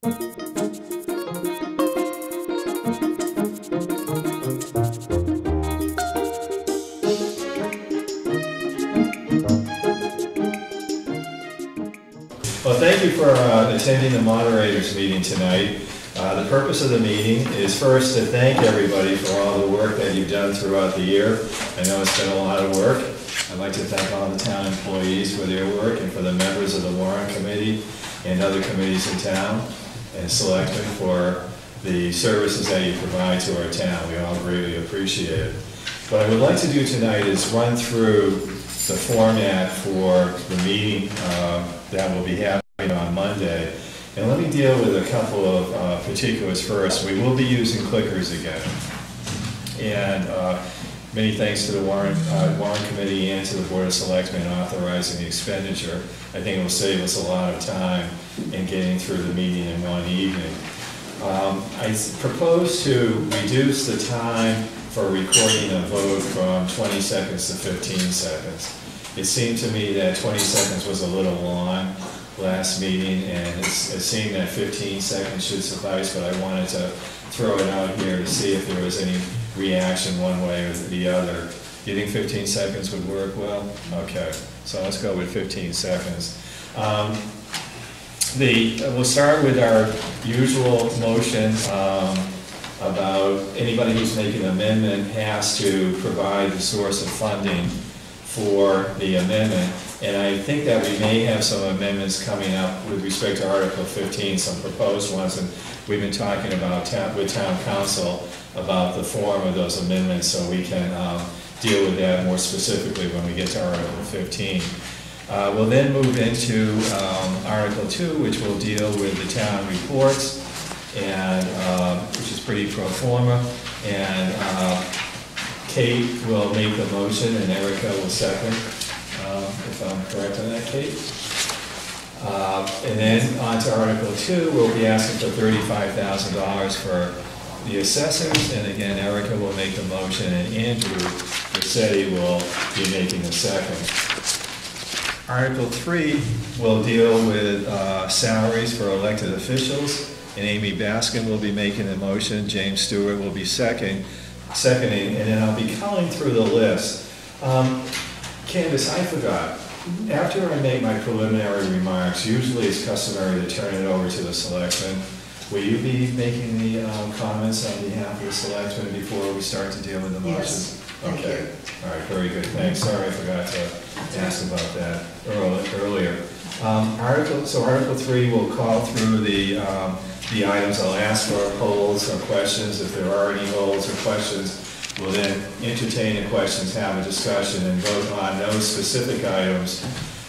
Well, thank you for uh, attending the moderators meeting tonight. Uh, The purpose of the meeting is first to thank everybody for all the work that you've done throughout the year. I know it's been a lot of work. I'd like to thank all the town employees for their work and for the members of the warrant committee and other committees in town and selectmen for the services that you provide to our town. We all greatly appreciate it. What I would like to do tonight is run through the format for the meeting uh, that will be happening on Monday. And let me deal with a couple of uh, particulars first. We will be using clickers again. And uh, many thanks to the warrant, uh, warrant Committee and to the Board of Selectmen authorizing the expenditure. I think it will save us a lot of time in getting through the meeting in one evening. Um, I propose to reduce the time for recording a vote from 20 seconds to 15 seconds. It seemed to me that 20 seconds was a little long last meeting, and it seemed that 15 seconds should suffice, but I wanted to throw it out here to see if there was any reaction one way or the other. Do you think 15 seconds would work well? Okay, so let's go with 15 seconds. Um, the, we'll start with our usual motion um, about anybody who's making an amendment has to provide the source of funding for the amendment. And I think that we may have some amendments coming up with respect to Article 15, some proposed ones. And we've been talking about, with town counsel about the form of those amendments, so we can um, deal with that more specifically when we get to Article 15. Uh, We'll then move into um, Article 2, which will deal with the town reports, and, um, which is pretty pro forma. And uh, Kate will make the motion, and Erica will second, uh, if I'm correct on that, Kate. Uh, And then on to Article 2, we'll be asking for $35,000 for the assessors, and again, Erica will make the motion, and Andrew Rossetti will be making the second. Article three will deal with uh, salaries for elected officials, and Amy Baskin will be making the motion, James Stewart will be second, seconding, and then I'll be calling through the list. Um, Candace, I forgot, after I make my preliminary remarks, usually it's customary to turn it over to the selectmen. Will you be making the um, comments on behalf of the selectmen before we start to deal with the motions? Yes, thank Okay. All right, very good, thanks, sorry I forgot to ask about that earl- earlier. Um, Article, so Article three, we'll call through the, um, the items, I'll ask for holds or questions, if there are any holds or questions, we'll then entertain the questions, have a discussion, and vote on those specific items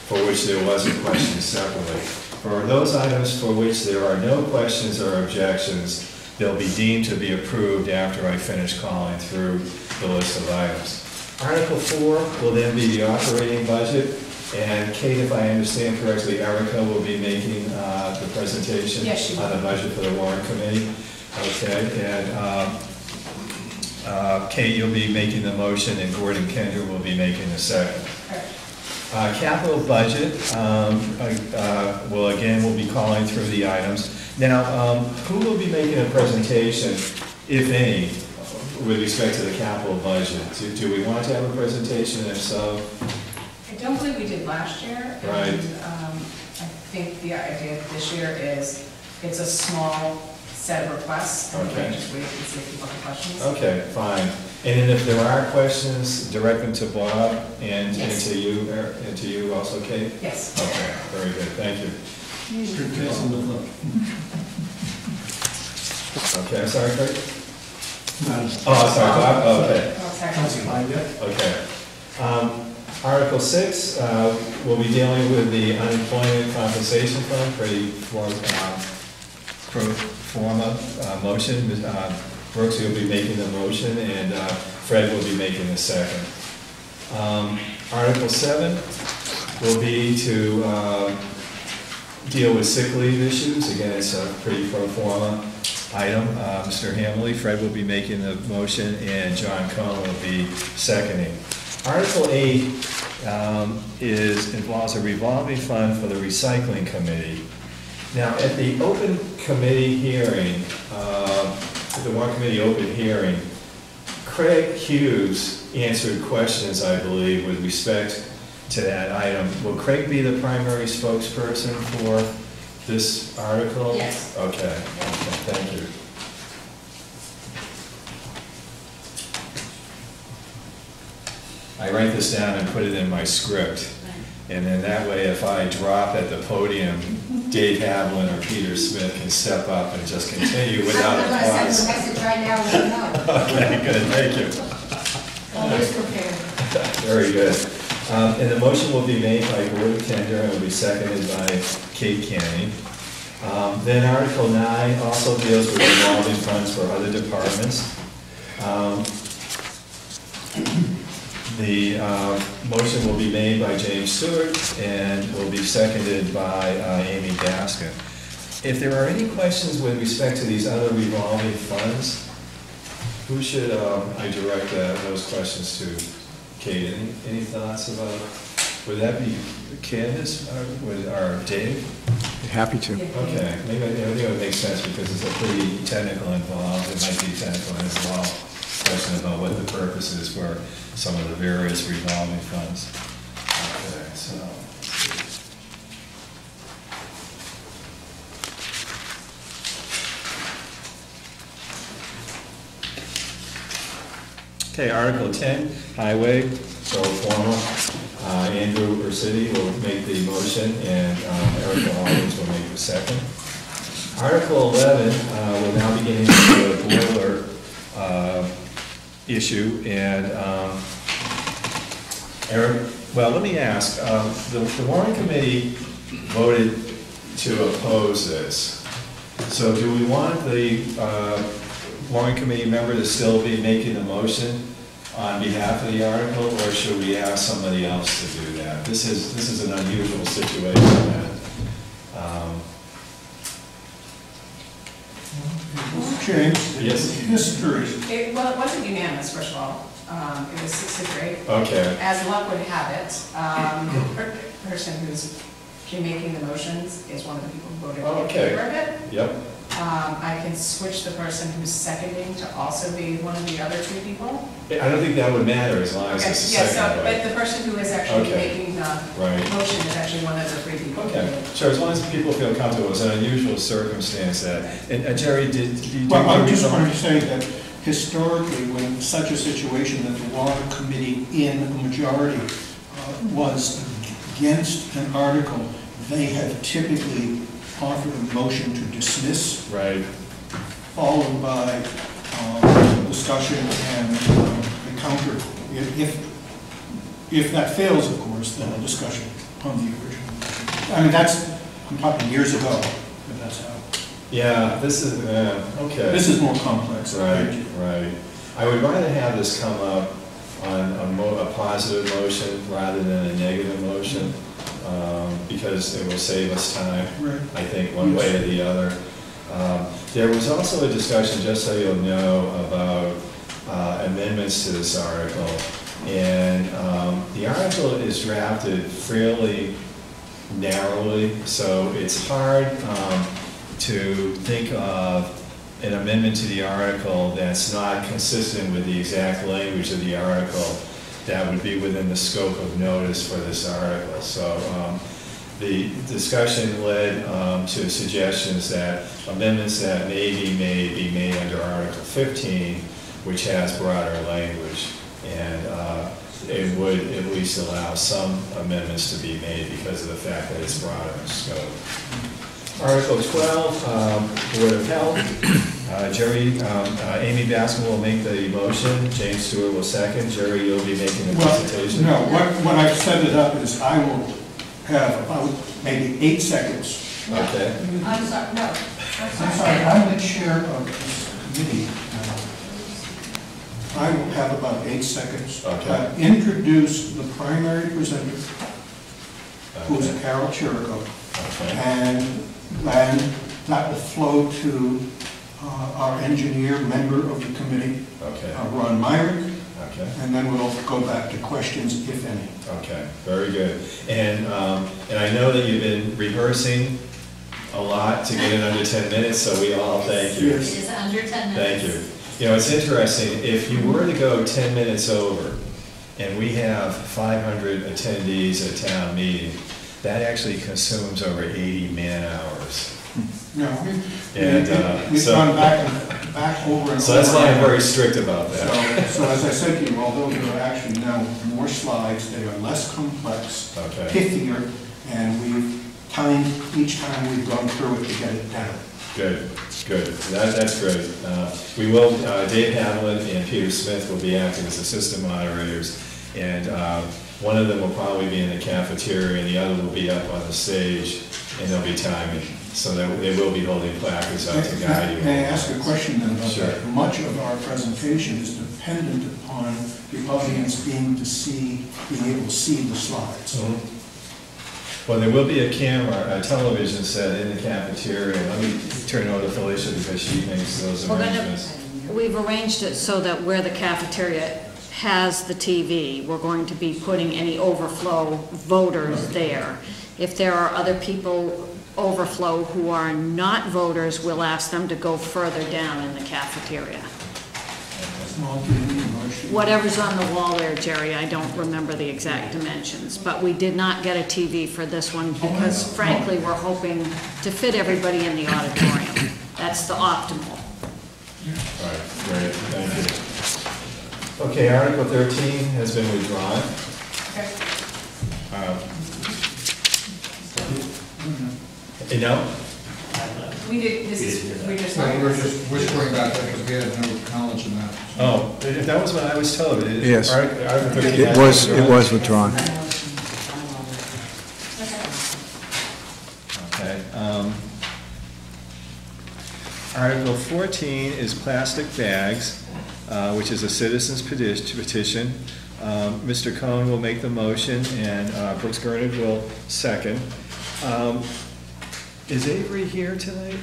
for which there was a question separately. For those items for which there are no questions or objections, they'll be deemed to be approved after I finish calling through the list of items. Article four will then be the operating budget, and Kate, if I understand correctly, Erica will be making uh, the presentation Yes, on the budget for the warrant committee. Okay, and um, uh, Kate, you'll be making the motion, and Gordon Kendra will be making the second. Uh, Capital budget, um, uh, well, again, we'll be calling through the items. Now, um, who will be making a presentation, if any, with respect to the capital budget? Do- Do we want to have a presentation, if so? I don't believe we did last year. Right. And um, I think the idea this year is, it's a small set of requests. and we can Okay. Just wait and see if people have questions. Okay, fine. And then if there are questions, direct them to Bob and and Yes. to you, Er- and to you also, Kate? Yes. Okay, very good, thank you. Okay, I'm sorry, Kurt? Oh, sorry, Bob, Oh, okay. Oh, sorry. Okay. Um, Article six, uh, we'll be dealing with the unemployment compensation fund, pretty form, um, pro forma, uh, motion. Uh, Brooks, you'll be making the motion, and, uh, Fred will be making the second. Um, Article seven will be to, uh, deal with sick leave issues. Again, it's a pretty pro forma item. Uh, Mr. Hamley, Fred will be making the motion, and John Cohen will be seconding. Article eight um, is, involves a revolving fund for the recycling committee. Now, at the open committee hearing, uh, the warrant committee open hearing, Craig Hughes answered questions, I believe, with respect to that item. Will Craig be the primary spokesperson for this article? Yes. Okay, okay, thank you. I write this down and put it in my script. And then that way, if I drop at the podium, Dave Havlin or Peter Smith can step up and just continue without I'm applause. a message right now, let them know. Okay, good, thank you. Always prepared. Very good. Um, And the motion will be made by Gordon Tender and will be seconded by Kate Canning. Um, Then Article 9 also deals with revolving funds for other departments. Um, The uh, motion will be made by James Stewart and will be seconded by uh, Amy Baskin. If there are any questions with respect to these other revolving funds, who should um, I direct uh, those questions to? Kate, any, any thoughts about, would that be Candace or would- or Dave? Happy to. Okay, maybe, I think it would make sense because it's a pretty technical involved, it might be technical as well. Question about what the purpose is for some of the various revolving funds. Okay, so. Okay, Article ten, Highway, so formal. Uh, Andrew Ursity will make the motion, and um, Erica Hawkins will make the second. Article eleven, uh, will now begin into a boiler, uh, issue, and, um, Eric, well, let me ask, um, the the warrant committee voted to oppose this. So do we want the uh, warrant committee member to still be making the motion on behalf of the article, or should we ask somebody else to do that? This is, this is an unusual situation, and, um, James? Yes. History. It, well, it wasn't unanimous, first of all. Um, it was six to three. okay, As luck would have it, um, the per- person who's been making the motions is one of the people who voted in Okay. favor of it. yep, Um, I can switch the person who's seconding to also be one of the other two people. I don't think that would matter as long as Okay, it's a yeah, so, second, but right? the person who is actually Okay. making the Right. motion is actually one of the three people. Okay, did. sure, as long as people feel comfortable, it's an unusual circumstance that, and uh, Jerry, did, did you? do- Well, I just wanted to say that historically, when such a situation that the warrant committee in a majority uh, was against an article, they have typically offered a motion to dismiss, Right, followed by um, discussion and um, a counter. If, if- if that fails, of course, then a discussion on the original. I mean, that's, I'm talking years ago, but that's how. yeah, this is, uh, okay. This is more complex. Right, right. I would rather have this come up on a mo, a positive motion rather than a negative motion, um, because it will save us time, Right. I think, one way or the other. Um, There was also a discussion, just so you'll know, about uh, amendments to this article. And um, the article is drafted fairly narrowly, so it's hard um, to think of an amendment to the article that's not consistent with the exact language of the article that would be within the scope of notice for this article. So um, the discussion led um, to suggestions that amendments that may be made under Article 15, which has broader language, and uh, it would at least allow some amendments to be made because of the fact that it's broader in scope. Article 12, um, Board of Health. Uh, Jerry, um, uh, Amy Baskin will make the motion, James Stewart will second, Jerry, you'll be making the Well, presentation. no, what, what I've set it up is I will have about maybe eight seconds. Okay, I'm sorry, no. I'm sorry, I'm the chair of this committee. I will have about eight seconds. Okay. Uh, Introduce the primary presenter, who's Carol Chirico, okay, and then that will flow to uh, our engineer, member of the committee, okay, uh, Ron Myrick, okay. and then we'll go back to questions, if any. Okay, very good. And, um, and I know that you've been rehearsing a lot to get it under ten minutes, so we all thank you. It is under 10 minutes. Thank you. You know, it's interesting, if you were to go ten minutes over, and we have five hundred attendees at town meeting, that actually consumes over eighty man-hours. No, we- And, uh, we've so- gone back and, back over and over. So that's why I'm very strict about So, that. so as I said to you, although there are actually now more slides, they are less complex, Okay. pithier, and we've timed each time we've gone through it to get it down. Good, good, that, that's great. Uh, We will, uh, Dave Hamlin and Peter Smith will be acting as assistant moderators, and uh, one of them will probably be in the cafeteria, and the other will be up on the stage, and they'll be timing, so that they will be holding placards out to guide you. May I ask a question then about Sure. that? Much of our presentation is dependent upon the audience being to see, being able to see the slides. Mhm. Well, there will be a camera, a television set in the cafeteria. Let me turn it over to Felicia because she makes those We're gonna, arrangements. we've arranged it so that where the cafeteria has the TV, we're going to be putting any overflow voters there. If there are other people overflow who are not voters, we'll ask them to go further down in the cafeteria. Small TV, large TV. Whatever's on the wall there, Jerry, I don't remember the exact dimensions, but we did not get a TV for this one because frankly, we're hoping to fit everybody in the auditorium. That's the optimal. All right, great, thank you. Okay, Article 13 has been withdrawn. Okay. Uh, You know, We did, this is, we just. So we're just whispering about that because we had no knowledge in that. oh, if that was what I was told. It- Yes. Article Article It has was, it was withdrawn. Okay. um, Article 14 is plastic bags, uh, which is a citizen's peti- petition. Um, Mr. Cohen will make the motion, and uh, Brooks Gurnett will second. Um, Is Avery here tonight?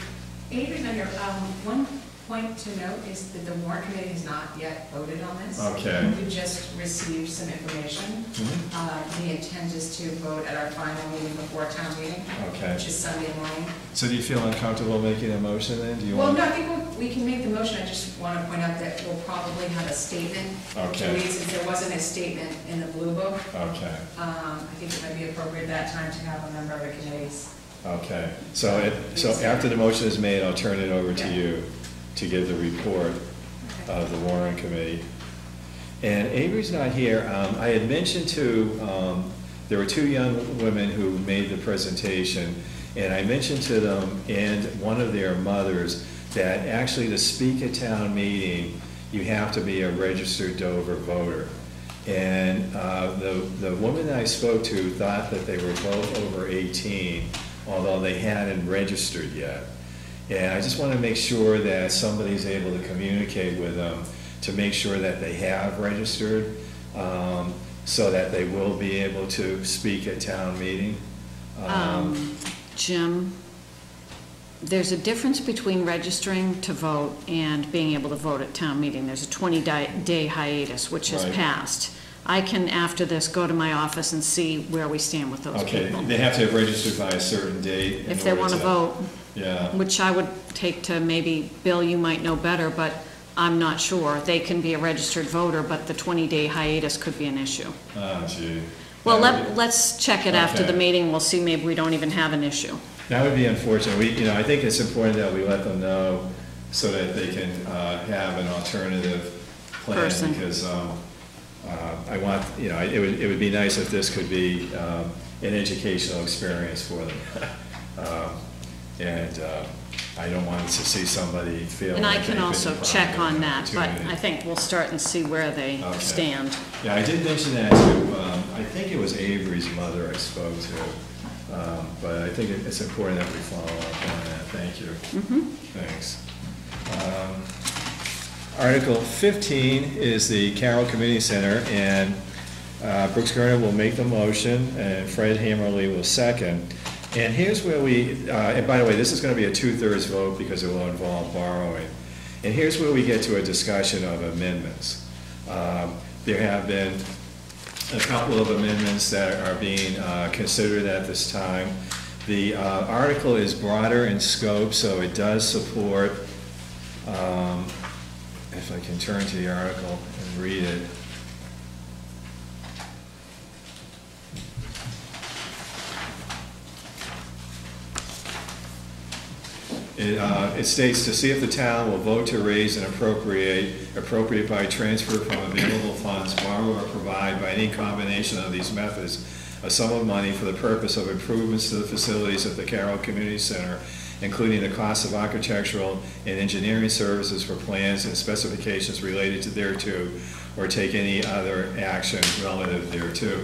Avery's not here. Um, one point to note is that the warrant committee has not yet voted on this. Okay. We just received some information. Mhm. Uh, the intent is to vote at our final meeting before town meeting, Okay. which is Sunday morning. So do you feel uncomfortable making a motion then? Do you Well, want? no, I think we'll- we can make the motion. I just want to point out that we'll probably have a statement. Okay. To read, since there wasn't a statement in the blue book. Okay, Um, I think it might be appropriate at that time to have a member of the committees. Okay. So it, so after the motion is made, I'll turn it over to you to give the report. of the warrant committee. And Avery's not here. Um, I had mentioned to, um, there were two young women who made the presentation, and I mentioned to them and one of their mothers that actually to speak at town meeting, you have to be a registered Dover voter. And uh, the, the woman that I spoke to thought that they were both over 18, although they hadn't registered yet. And I just want to make sure that somebody's able to communicate with them to make sure that they have registered, um, so that they will be able to speak at town meeting. Um, Jim, there's a difference between registering to vote and being able to vote at town meeting. There's a 20-day hiatus, which has Right. passed. I can, after this, go to my office and see where we stand with those Okay, people. they have to have registered by a certain date. in If they order want to vote, Yeah, which I would take to maybe, Bill, you might know better, but I'm not sure. They can be a registered voter, but the 20-day hiatus could be an issue. oh gee. Well, That would let, be- let's check it after the Okay. meeting. We'll see, maybe we don't even have an issue. That would be unfortunate. We, you know, I think it's important that we let them know so that they can uh, have an alternative plan. Person. Because um, uh, I want, you know, it would, it would be nice if this could be um, an educational experience for them. Um, And uh, I don't want to see somebody feel. And I can also check on that, but. I think we'll start and see where they Okay. stand. Yeah, I did mention that to, um, I think it was Avery's mother I spoke to, um, but I think it- it's important that we follow up on that, thank you. Thanks. Article 15 is the Caryl Community Center, and uh, Brooks Gurnett will make the motion, and Fred Hammerly will second. And here's where we, uh, and by the way, this is going to be a two-thirds vote because it will involve borrowing. And here's where we get to a discussion of amendments. Um, There have been a couple of amendments that are being uh, considered at this time. The uh, article is broader in scope, so it does support, um, if I can turn to the article and read it. It, uh, it states to see if the town will vote to raise and appropriate, appropriate by transfer from available funds, borrow or provide by any combination of these methods, a sum of money for the purpose of improvements to the facilities at the Caryl Community Center, including the cost of architectural and engineering services for plans and specifications related to thereto, or take any other action relative thereto.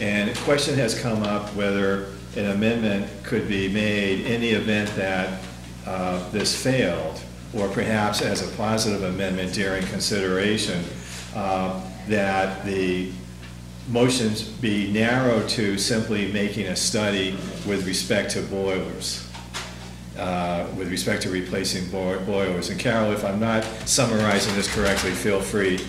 And a question has come up whether an amendment could be made in the event that uh, this failed, or perhaps as a positive amendment during consideration, uh, that the motions be narrowed to simply making a study with respect to boilers, uh, with respect to replacing boi- boilers. And Carol, if I'm not summarizing this correctly, feel free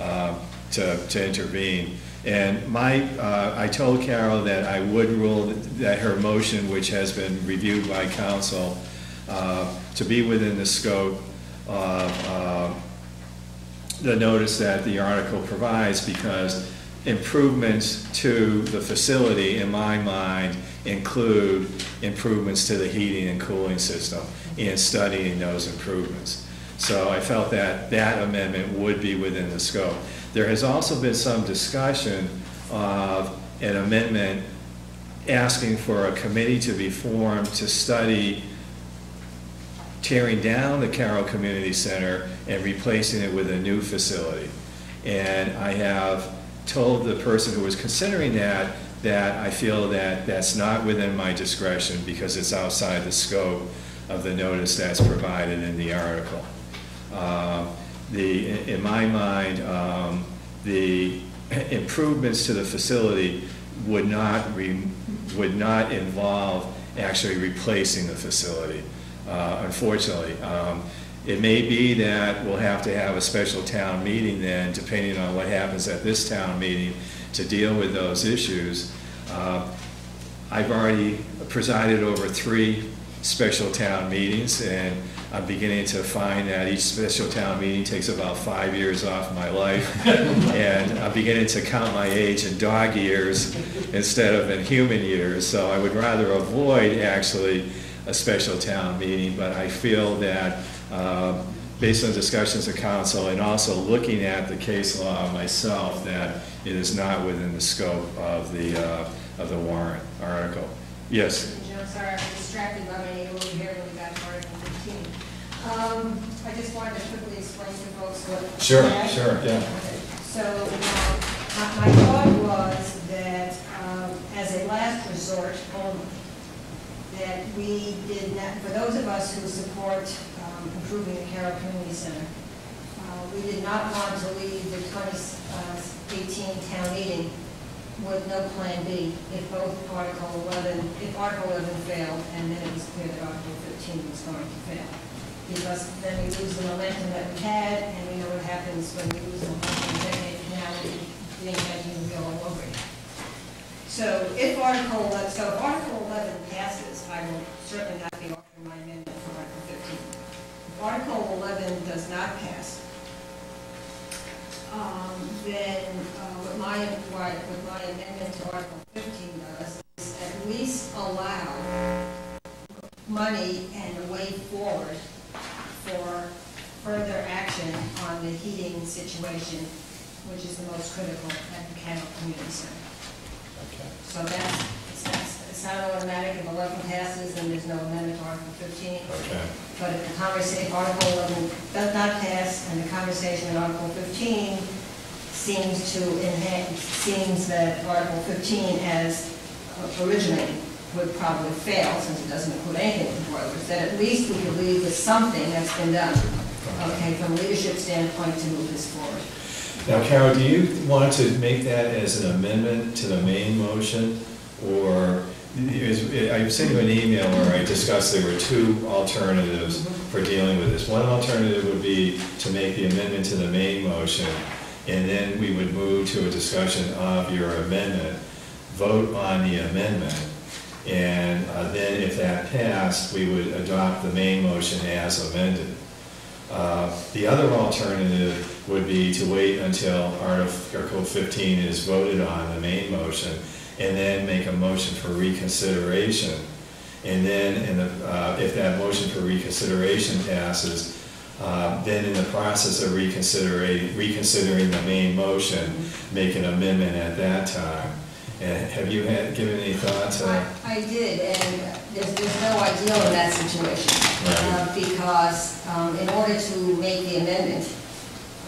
uh, to to intervene. And my, uh, I told Carol that I would rule that her motion, which has been reviewed by counsel, uh, to be within the scope of uh, the notice that the article provides, because improvements to the facility, in my mind, include improvements to the heating and cooling system, and studying those improvements. So I felt that that amendment would be within the scope. There has also been some discussion of an amendment asking for a committee to be formed to study tearing down the Caryl Community Center and replacing it with a new facility. And I have told the person who was considering that, that I feel that that's not within my discretion because it's outside the scope of the notice that's provided in the article. Um, The, in my mind, um, the improvements to the facility would not, re- would not involve actually replacing the facility uh, unfortunately. Um, It may be that we'll have to have a special town meeting then, depending on what happens at this town meeting, to deal with those issues. Uh, I've already presided over three special town meetings, and I'm beginning to find that each special town meeting takes about five years off my life. And I'm beginning to count my age in dog years instead of in human years, so I would rather avoid actually a special town meeting, but I feel that, um, based on discussions of counsel and also looking at the case law myself, that it is not within the scope of the, uh, of the warrant article. Yes, know, sorry, I'm distracted by my neighbor over here when we got to Article 15. Um, I just wanted to quickly explain to folks what. Sure, sure, yeah. So, um, my thought was that, um, as a last resort only, that we did not, for those of us who support um, improving the Caryl Community Center, uh, we did not want to leave the 2018 town meeting with no plan B if both Article 11, if Article 11 failed, and then it was clear that Article 13 was going to fail. Because then we lose the momentum that we had, and we know what happens when we lose the momentum, then now we reinventing the wheel all over again. So if Article 11, so if Article 11 passes, I will certainly not be offering my amendment for Article 15. If Article 11 does not pass, um, then uh, what my, what what my amendment to Article 15 does is at least allow money and a way forward for further action on the heating situation, which is the most critical at the Caryl Community Center. So that's, it's not, automatic, if 11 passes, then there's no amendment to Article 15. okay. But if the conversation, Article 11 does not pass, and the conversation in Article 15 seems to enhance, seems that Article 15 as originated would probably fail, since it doesn't include anything with boilers, that at least we could leave with something that's been done, okay, from a leadership standpoint to move this forward. Now, Carol, do you want to make that as an amendment to the main motion? Or, I sent you an email where I discussed there were two alternatives for dealing with this. One alternative would be to make the amendment to the main motion, and then we would move to a discussion of your amendment, vote on the amendment, And uh, then if that passed, we would adopt the main motion as amended. Uh, The other alternative would be to wait until Article 15 is voted on, the main motion, and then make a motion for reconsideration. And then, in the, uh, if that motion for reconsideration passes, uh, then in the process of reconsidering, reconsidering the main motion, make an amendment at that time. And have you had, given any thought to? I I did, and there's, there's no ideal in that situation. Right. uh, Because um, in order to make the amendment,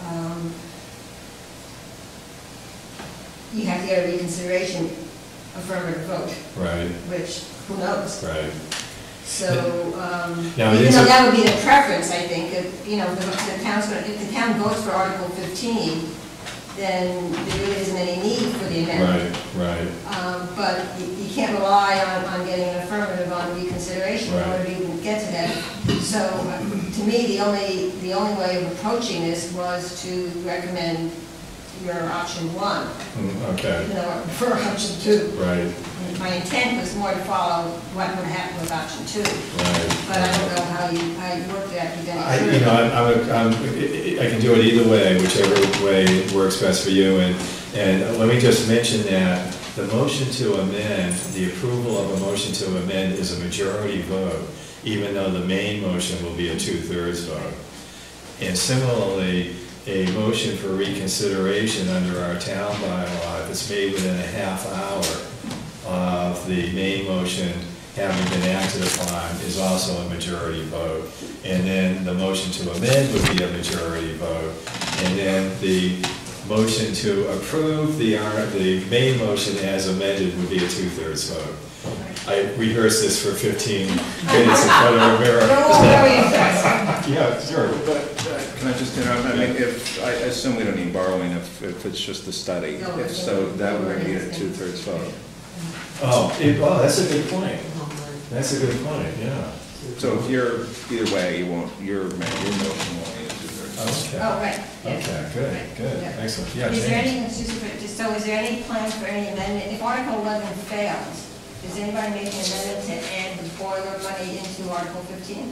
um, you have to get a reconsideration affirmative vote, Right, which, who knows? right. So, um, Now, it even is though a- that would be the preference, I think, if, you know, the the town's, gonna- if the town votes for Article 15, then there really isn't any need for the amendment. Right, right, Um, But you you can't rely on, on getting an affirmative on reconsideration in Right. order to even get to that. So uh, to me, the only, the only way of approaching this was to recommend your option one, Mm, okay, even though I prefer option two. right, My intent was more to follow what would happen with option two, right. but I don't know how you, how you work that with I, you know, I, I would, um, I I can do it either way, whichever way works best for you, and, and let me just mention that the motion to amend, the approval of a motion to amend is a majority vote, even though the main motion will be a two-thirds vote. And similarly, a motion for reconsideration under our town bylaw, if it's made within a half hour of the main motion having been acted upon, is also a majority vote. And then the motion to amend would be a majority vote. And then the motion to approve the, the main motion as amended would be a two-thirds vote. I rehearsed this for 15 minutes in front of a mirror. We're very impressed. Yeah, sure. But, uh, can I just interrupt, I mean, if, I assume we don't need borrowing if, if it's just the study. No, If so, that would be a two-thirds vote. Oh, it- oh, that's a good point. That's a good point, yeah. So if you're, either way, you won't, your, ma- your motion won't need a two-thirds. Okay. Oh, right, yes. Okay, good, good, Yeah. excellent. Yeah, Is there James? any, excuse me, just so is there any plan for any amendment, if Article 11 fails, is anybody making an amendment to add the boiler money into Article 15?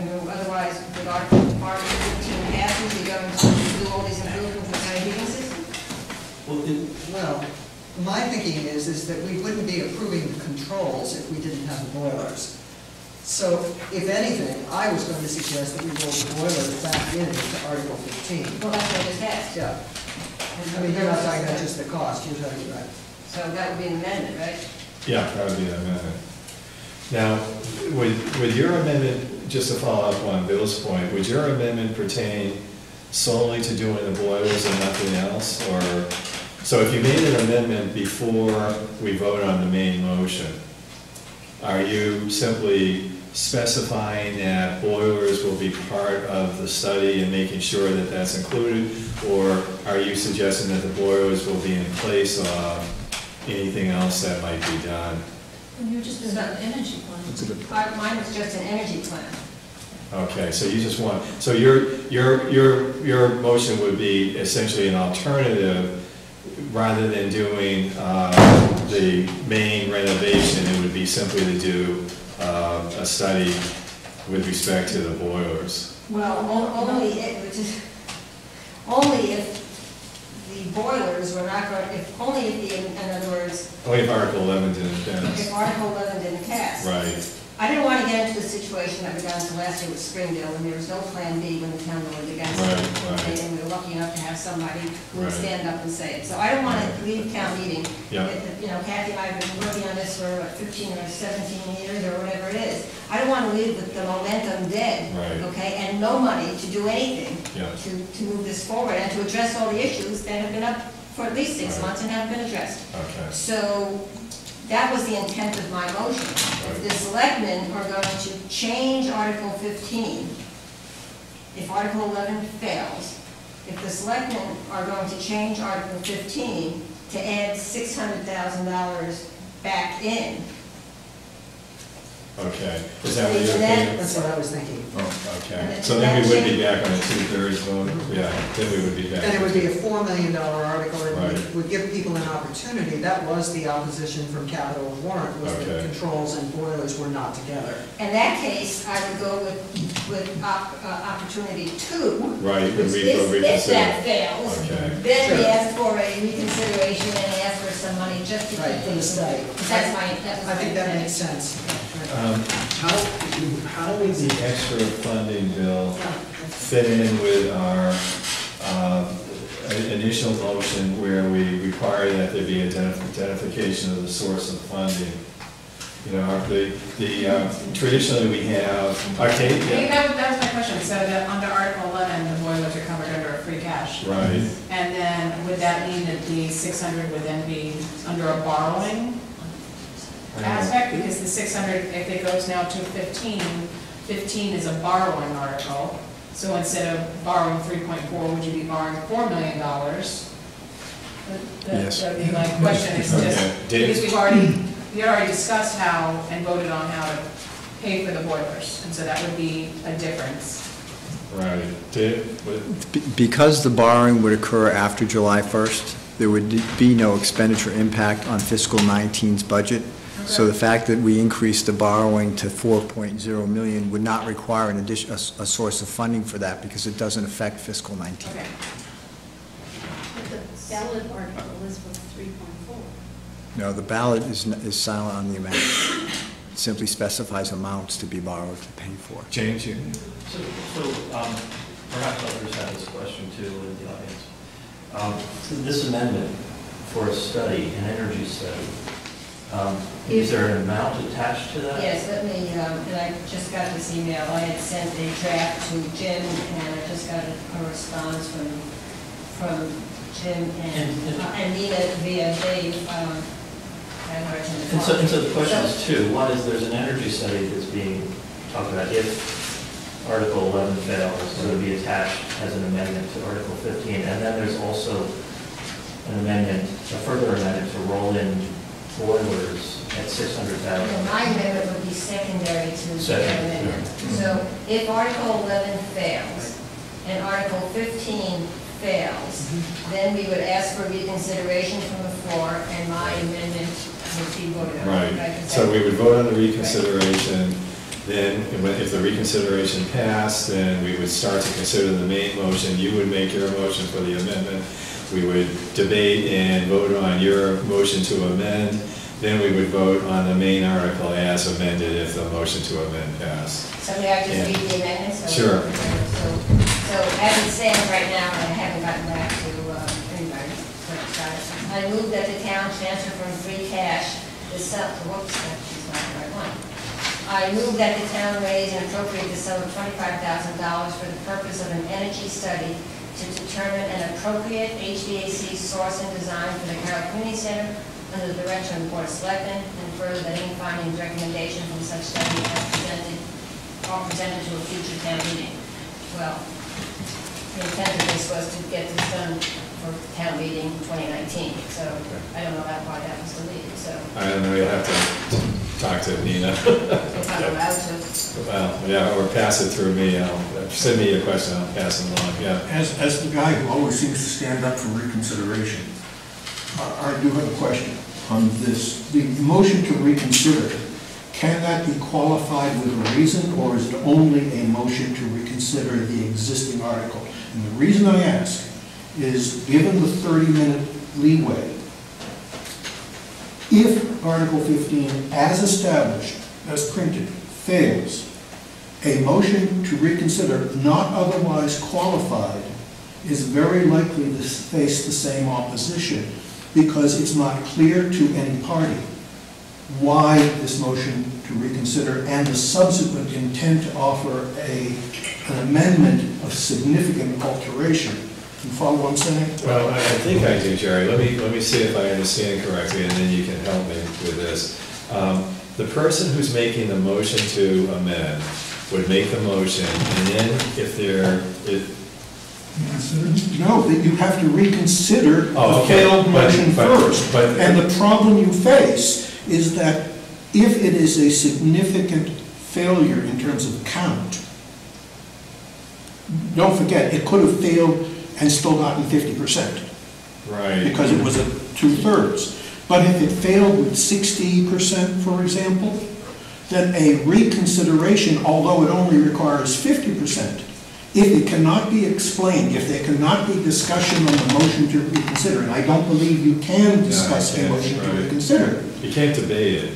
I mean, otherwise, with Article, Article 15 passes, you're going to do all these improvements with the heating system? Well, it- well, my thinking is, is that we wouldn't be approving the controls if we didn't have the boilers. So if anything, I was going to suggest that we roll the boilers back in into Article 15. Well, that's what I just asked. Yeah, I mean, you're not talking about just the cost, you're talking about, So that would be an amendment, right? Yeah, that would be an amendment. Now, with, would your amendment, just to follow up on Bill's point, would your amendment pertain solely to doing the boilers and nothing else? Or, so if you made an amendment before we vote on the main motion, are you simply specifying that boilers will be part of the study and making sure that that's included? Or are you suggesting that the boilers will be in place of anything else that might be done? You're just about energy plan. That's a good point. Mine was just an energy plan. Okay, so you just want, so your, your, your, your motion would be essentially an alternative, rather than doing, uh, the main renovation, it would be simply to do, uh, a study with respect to the boilers. Well, o- only, if- which is, only if the boilers were not going, if, only if the, in other words, Only if Article eleven didn't if. Article 11 didn't pass. Right, I didn't want to get into the situation that we got into last year with Springdale, and there was no Plan B when the town voted against it. Right, right. And we were lucky enough to have somebody who would Right. stand up and say it. So I don't want to leave town meeting. Yeah. You know, Kathy and I have been working on this for what, 15 or 17 years, or whatever it is. I don't want to leave the- the momentum dead. Right. Okay, and no money to do anything. Yeah. To, to move this forward, and to address all the issues that have been up for at least six Right. months and haven't been addressed. okay, So that was the intent of my motion. If the selectmen are going to change Article 15, if Article 11 fails, if the selectmen are going to change Article 15 to add $600,000 back in, Okay, is that what you're thinking? That's what I was thinking. Oh, okay, so then we would be back on a two-thirds vote, yeah, then we would be back. And it would be a four million dollar article, and Right. would- would give people an opportunity. That was the opposition from capital warrant, was that Okay. controls and boilers were not together. In that case, I would go with, with op- uh, opportunity two. Right, and Which we is, go if reconsider. that fails, Okay. then we Sure. ask for a reconsideration and ask for some money just to keep Right, for the things study. That's my, that's my. I think that makes sense. Um, How, how would the extra funding bill fit in with our uh, initial motion where we require that there be identification of the source of funding? You know, the, the, uh, traditionally we have, okay, yeah, that was, that was my question, so that under Article eleven, the boilers are covered under a free cash. right, And then would that mean that the six hundred would then be under a borrowing aspect? Because the six hundred, if it goes now to 15, 15 is a borrowing article. So instead of borrowing three point four, would you be borrowing four million dollars? Yes. That would be my question, is Okay. just, Dave? because we've already, we already discussed how and voted on how to pay for the boilers. And so that would be a difference. right. Dave, what- Be- Because the borrowing would occur after July 1st, there would be no expenditure impact on fiscal 19's budget. So the fact that we increased the borrowing to 4.0 million would not require an addition, a s- a source of funding for that because it doesn't affect fiscal 19. Okay. But the ballot article is with three point four. No, the ballot is is silent on the amount. It simply specifies amounts to be borrowed to pay for. James, you, So, so, um, perhaps others have this question too in the audience. Um, This amendment for a study, an energy study, um, is there an amount attached to that? Yes, let me, um, and I just got this email, I had sent a draft to Jim, and I just got a a response from, from Jim and And- uh, and Nina via Dave, um, I don't know, it's in the And so, and so the question is two. One is there's an energy study that's being talked about. If Article 11 fails, it would be attached as an amendment to Article 15. And then there's also an amendment, a further amendment to roll in boilers at 600,000. And my amendment would be secondary to the Second, amendment. So mm-hmm. if Article 11 fails and Article 15 fails, mm-hmm. then we would ask for reconsideration from the floor, and my amendment would be voted on. right, so we would vote on the reconsideration, then if the reconsideration passed, then we would start to consider the main motion, you would make your motion for the amendment, we would debate and vote on your motion to amend, then we would vote on the main article as amended if the motion to amend passed. So may I just read the amendment? So- Sure. So, so as it stands right now, and I haven't gotten back to, uh, anybody, but it. I move that the town transfer from free cash the sum, whoops, that's not the right one. I move that the town raise and appropriate the sum of twenty-five thousand dollars for the purpose of an energy study to determine an appropriate HVAC source and design for the Caryl Community Center under the direction of the Board of Selectmen, and further that any findings, recommendation from such study as presented, are presented to a future town meeting. Well, the intent of this was to get this done for town meeting 2019, so I don't know that why that was deleted, so I don't know, you'll have to talk to Nina. if I'm. Well, yeah, or pass it through me, I'll, send me your question, I'll pass it along, yeah. As, as the guy who always seems to stand up for reconsideration, I I do have a question on this. The motion to reconsider, can that be qualified with a reason, or is it only a motion to reconsider the existing article? And the reason I ask is, given the 30-minute leeway, if Article 15, as established, as printed, fails, a motion to reconsider not otherwise qualified is very likely to face the same opposition because it's not clear to any party why this motion to reconsider and the subsequent intent to offer a, an amendment of significant alteration. You follow what I'm saying? Well, I I think I do, Jerry. Let me, let me see if I understand correctly, and then you can help me with this. Um, The person who's making the motion to amend would make the motion, and then if there, if, No, that you have to reconsider Oh, the okay. failed But- motion but- first. but- And the problem you face is that if it is a significant failure in terms of count, don't forget, it could have failed and still gotten fifty percent Right. because it was a two-thirds. But if it failed with sixty percent, for example, then a reconsideration, although it only requires fifty percent, if it cannot be explained, if there cannot be discussion on the motion to reconsider, and I don't believe you can discuss a can't, motion to reconsider, You can't debate it.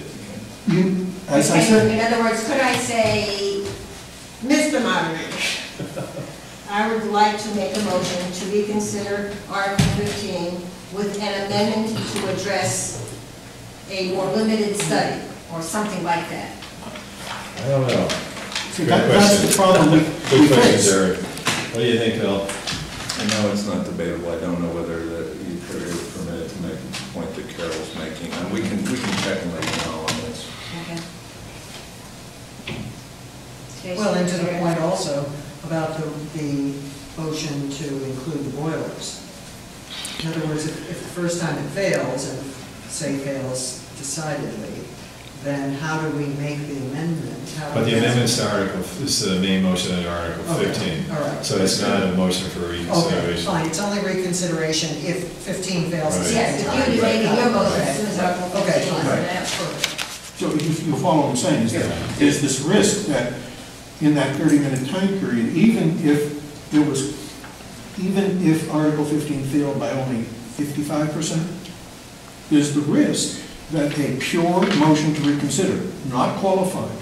you, as I said, In other words, could I say, Mr. Moderator, I would like to make a motion to reconsider Article 15 with an amendment to address a more limited study, or something like that. I don't know. see, that- that's question. the problem we Good we question, face. Jerry. What do you think, Bill? I know it's not debatable, I don't know whether that you are permitted to make the point that Carol's making, and we can, we can check and let you know on this. Okay. Well, and to the point also about the, the motion to include the boilers. In other words, if, if the first time it fails, and say fails decidedly, then how do we make the amendment? How But the we- amendments to Article, this is the main motion in Article Okay, 15. all right. So it's not a motion for Okay, reconsideration. fine, it's only reconsideration if 15 fails the Right. second Yes, if time. you Right. make your motion, Okay. as soon as Article Okay, 15 is fine. announced. So you, you follow what I'm saying, is that there's this risk that in that thirty-minute time period, even if there was, even if Article fifteen failed by only fifty-five percent, is the risk that a pure motion to reconsider, not qualified,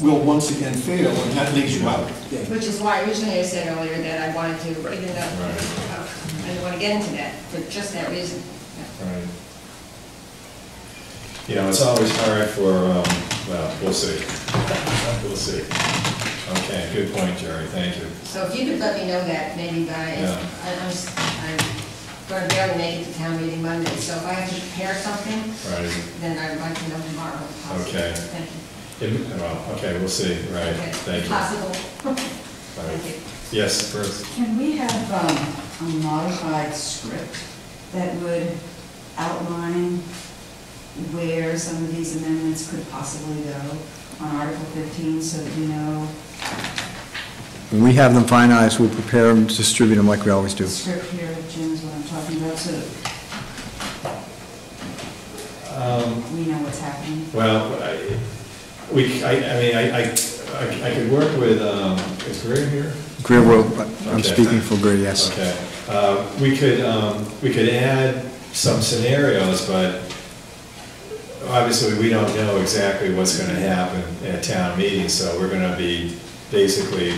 will once again fail, and that leaves you out. Which is why originally I said earlier that I wanted to, even though, Right. uh, I didn't want to get into that, for just that reason. Right. You know, it's always hard for, um, well, we'll see. We'll see. Okay, good point, Jerry, thank you. So if you could let me know that, maybe by, Yeah. I- I'm, s- I'm going to barely make it to town meeting Monday, so if I have to prepare something, Right. then I'd like to know tomorrow. if possible. Okay. Thank you. It- Well, okay, we'll see, right, Okay. thank you. Possible. Right. Thank you. Yes, first. Can we have um, a modified script that would outline where some of these amendments could possibly go on Article 15, so that we know When we have them finalized, we'll prepare them, distribute them like we always do. the script here, Jim, is what I'm talking about, so that Um, we know what's happening? Well, I, we, I, I mean, I, I, I I could work with, um, is Greer here? Greer will, I'm Okay. speaking for Greer, yes. Okay, Uh, we could, um, we could add some scenarios, but obviously, we don't know exactly what's gonna happen at town meeting, so we're gonna be basically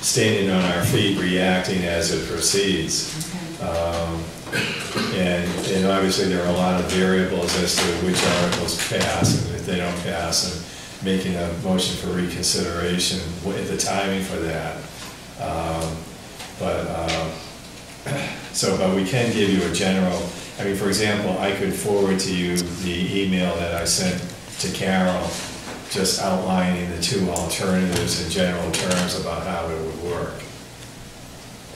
standing on our feet, reacting as it proceeds. Um, And, and obviously, there are a lot of variables as to which articles pass, and if they don't pass, and making a motion for reconsideration, the timing for that. Um, But, um, so, but we can give you a general, I mean, for example, I could forward to you the email that I sent to Carol, just outlining the two alternatives in general terms about how it would work.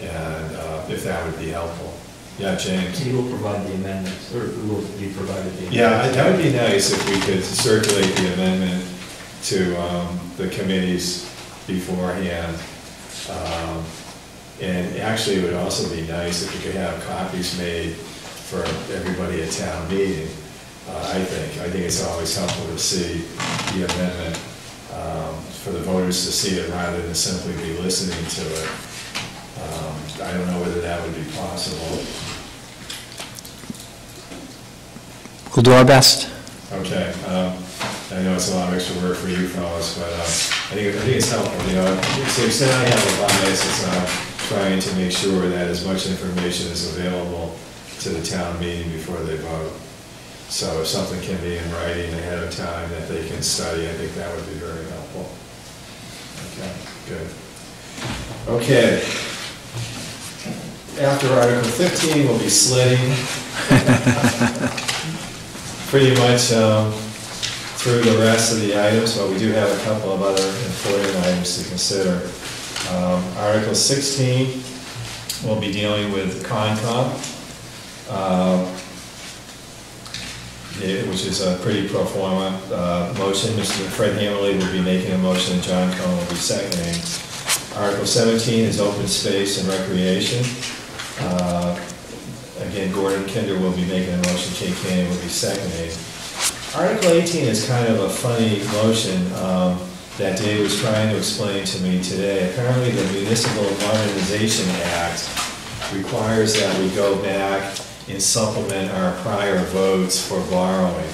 And uh, if that would be helpful. Yeah, James? You will provide the amendments, or will you provide the? Yeah, that would be nice if we could circulate the amendment to um, the committees beforehand. Um, And actually, it would also be nice if we could have copies made for everybody at town meeting, uh, I think. I think it's always helpful to see the amendment, um, for the voters to see it rather than simply be listening to it. Um, I don't know whether that would be possible. We'll do our best. Okay, um, I know it's a lot of extra work for you fellows, but uh, I think, I think it's helpful, you know, to the extent I have a bias, it's uh, trying to make sure that as much information is available to the town meeting before they vote. So if something can be in writing ahead of time that they can study, I think that would be very helpful. Okay, good. Okay. After Article 15, we'll be slitting pretty much um, through the rest of the items, but we do have a couple of other important items to consider. Um, Article 16, we'll be dealing with Concom. Eh, which is a pretty pro forma uh, motion. Mr. Fred Hammerly will be making a motion, and John Cohen will be seconding. Article 17 is open space and recreation. Uh, Again, Gordon Kinder will be making a motion, Kate Cannon will be seconding. Article 18 is kind of a funny motion um, that Dave was trying to explain to me today. Apparently, the Municipal Modernization Act requires that we go back and supplement our prior votes for borrowing.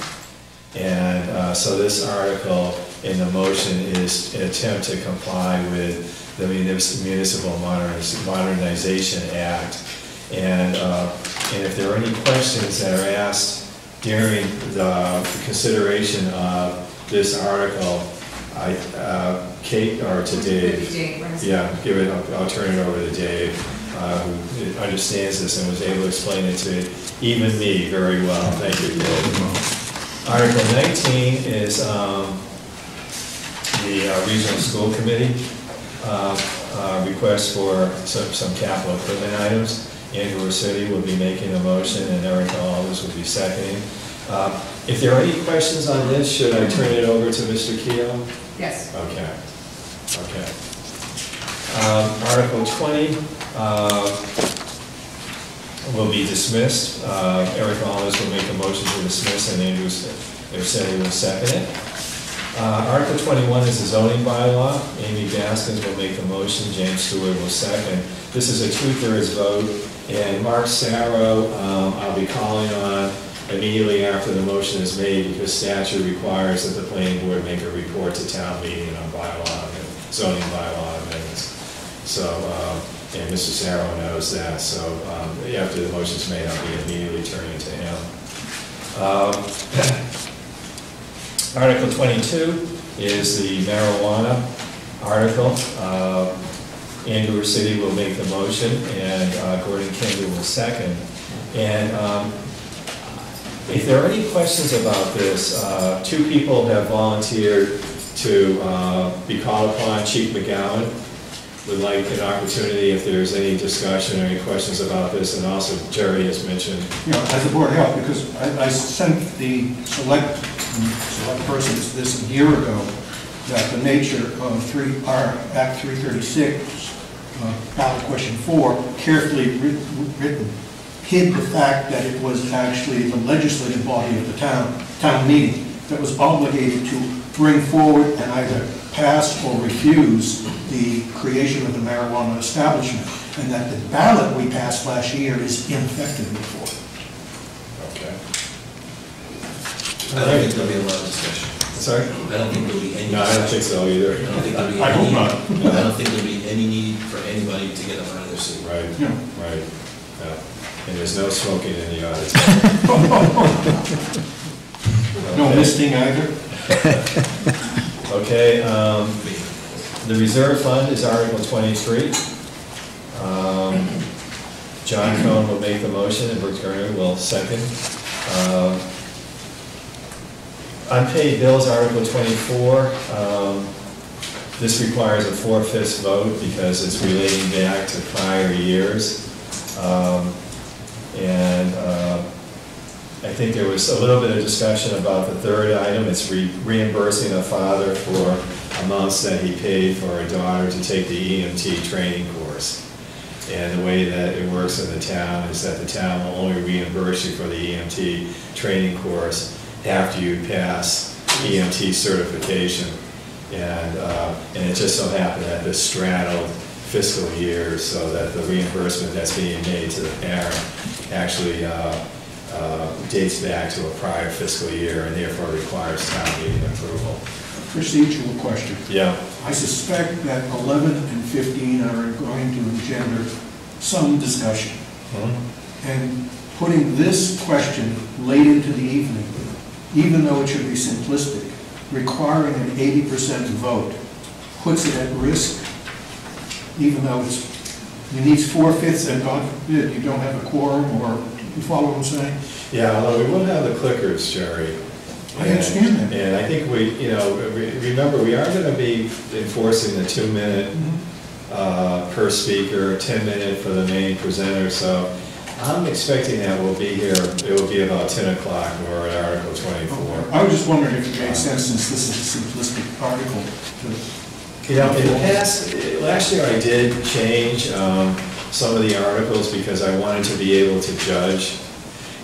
And uh, so this article in the motion is an attempt to comply with the Municipal Modernization Act. And, uh, and if there are any questions that are asked during the consideration of this article, I, uh, Kate or to Dave? Yeah, give it, I'll, I'll turn it over to Dave, uh, who understands this and was able to explain it to even me very well. Thank you, Article 19 is um, the uh, Regional School Committee uh, uh, request for some some capital equipment items. Andrew Rossetti will be making a motion, and Eric Alders will be seconding. Uh, If there are any questions on this, should I turn it over to Mr. Keo? Yes. Okay, okay. Um, Article 20 uh, will be dismissed. Uh, Eric Mullins will make a motion to dismiss, and Andrew Rossetti will second it. Uh, Article 21 is the zoning bylaw. Amy Baskin will make the motion, James Stewart will second. This is a two-thirds vote, and Mark Sarro, um, I'll be calling on immediately after the motion is made, because statute requires that the planning board make a report to town meeting on bylaw and zoning bylaw amendments. So, um, and Mr. Sarro knows that, so um, after the motion's made, I'll be immediately turning to him. Um, Article 22 is the marijuana article. Uh, Andrew Rossetti will make the motion, and uh, Gordon Kinder will second. And um, if there are any questions about this, uh, two people have volunteered to uh, be called upon. Chief McGowan would like an opportunity if there's any discussion or any questions about this, and also Jerry has mentioned. you know, as a board health, because I, I sent the select, select persons this a year ago, that the nature of three, our Act three thirty-six, uh, ballot question four, carefully writ- written, hid the fact that it was actually the legislative body of the town, town meeting, that was obligated to bring forward and either pass or refuse the creation of the marijuana establishment, and that the ballot we passed last year is ineffective before. Okay. I don't think there'll be a lot of discussion. Sorry? I don't think there'll be any. No, I don't think so either. I don't think there'll be I any. hope not. I don't think there'll be any need for anybody to get up out of their seat. Right, Yeah. right. yeah. And there's no smoking in the auditorium. No Okay. misting either? Okay, um, the reserve fund is Article 23. Um, John Cohen will make the motion, and Brooks Garner will second. Um, Unpaid bills, Article 24. um, This requires a four-fifths vote because it's relating back to prior years. Um, And uh, I think there was a little bit of discussion about the third item, it's re- reimbursing a father for amounts that he paid for a daughter to take the EMT training course. And the way that it works in the town is that the town will only reimburse you for the EMT training course after you pass EMT certification. And, uh, and it just so happened that this straddled fiscal year so that the reimbursement that's being made to the parent actually uh, uh, dates back to a prior fiscal year and therefore requires town meeting approval. Procedural question. Yeah, I suspect that 11 and 15 are going to engender some discussion. And putting this question late into the evening, even though it should be simplistic, requiring an 80% vote, puts it at risk, even though it's, it needs four-fifths, and God forbid, you don't have a quorum, or, you follow what I'm saying? yeah, although we will have the clickers, Jerry. I understand that. And I think we, you know, re- remember, we are gonna be enforcing the two-minute uh, per speaker, 10-minute for the main presenter, so I'm expecting that we'll be here, it will be about 10 o'clock, we're at Article 24. I was just wondering if it made sense, since this is a simplistic article, to You know, in the past, eh, last year I did change um, some of the articles because I wanted to be able to judge.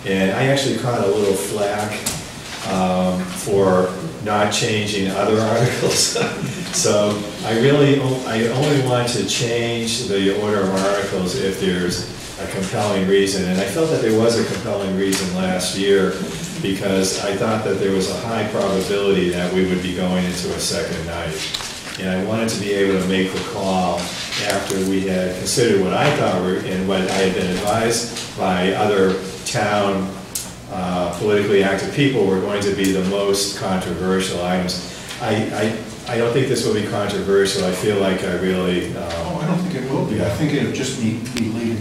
And I actually caught a little flack um, for not changing other articles. So I really, I only want to change the order of articles if there's a compelling reason. And I felt that there was a compelling reason last year because I thought that there was a high probability that we would be going into a second night. And I wanted to be able to make the call after we had considered what I thought were, and what I had been advised by other town uh, politically active people were going to be the most controversial items. I, I, I don't think this will be controversial. I feel like I really, Oh, um, I don't think it will be. I think it'll just be, be late.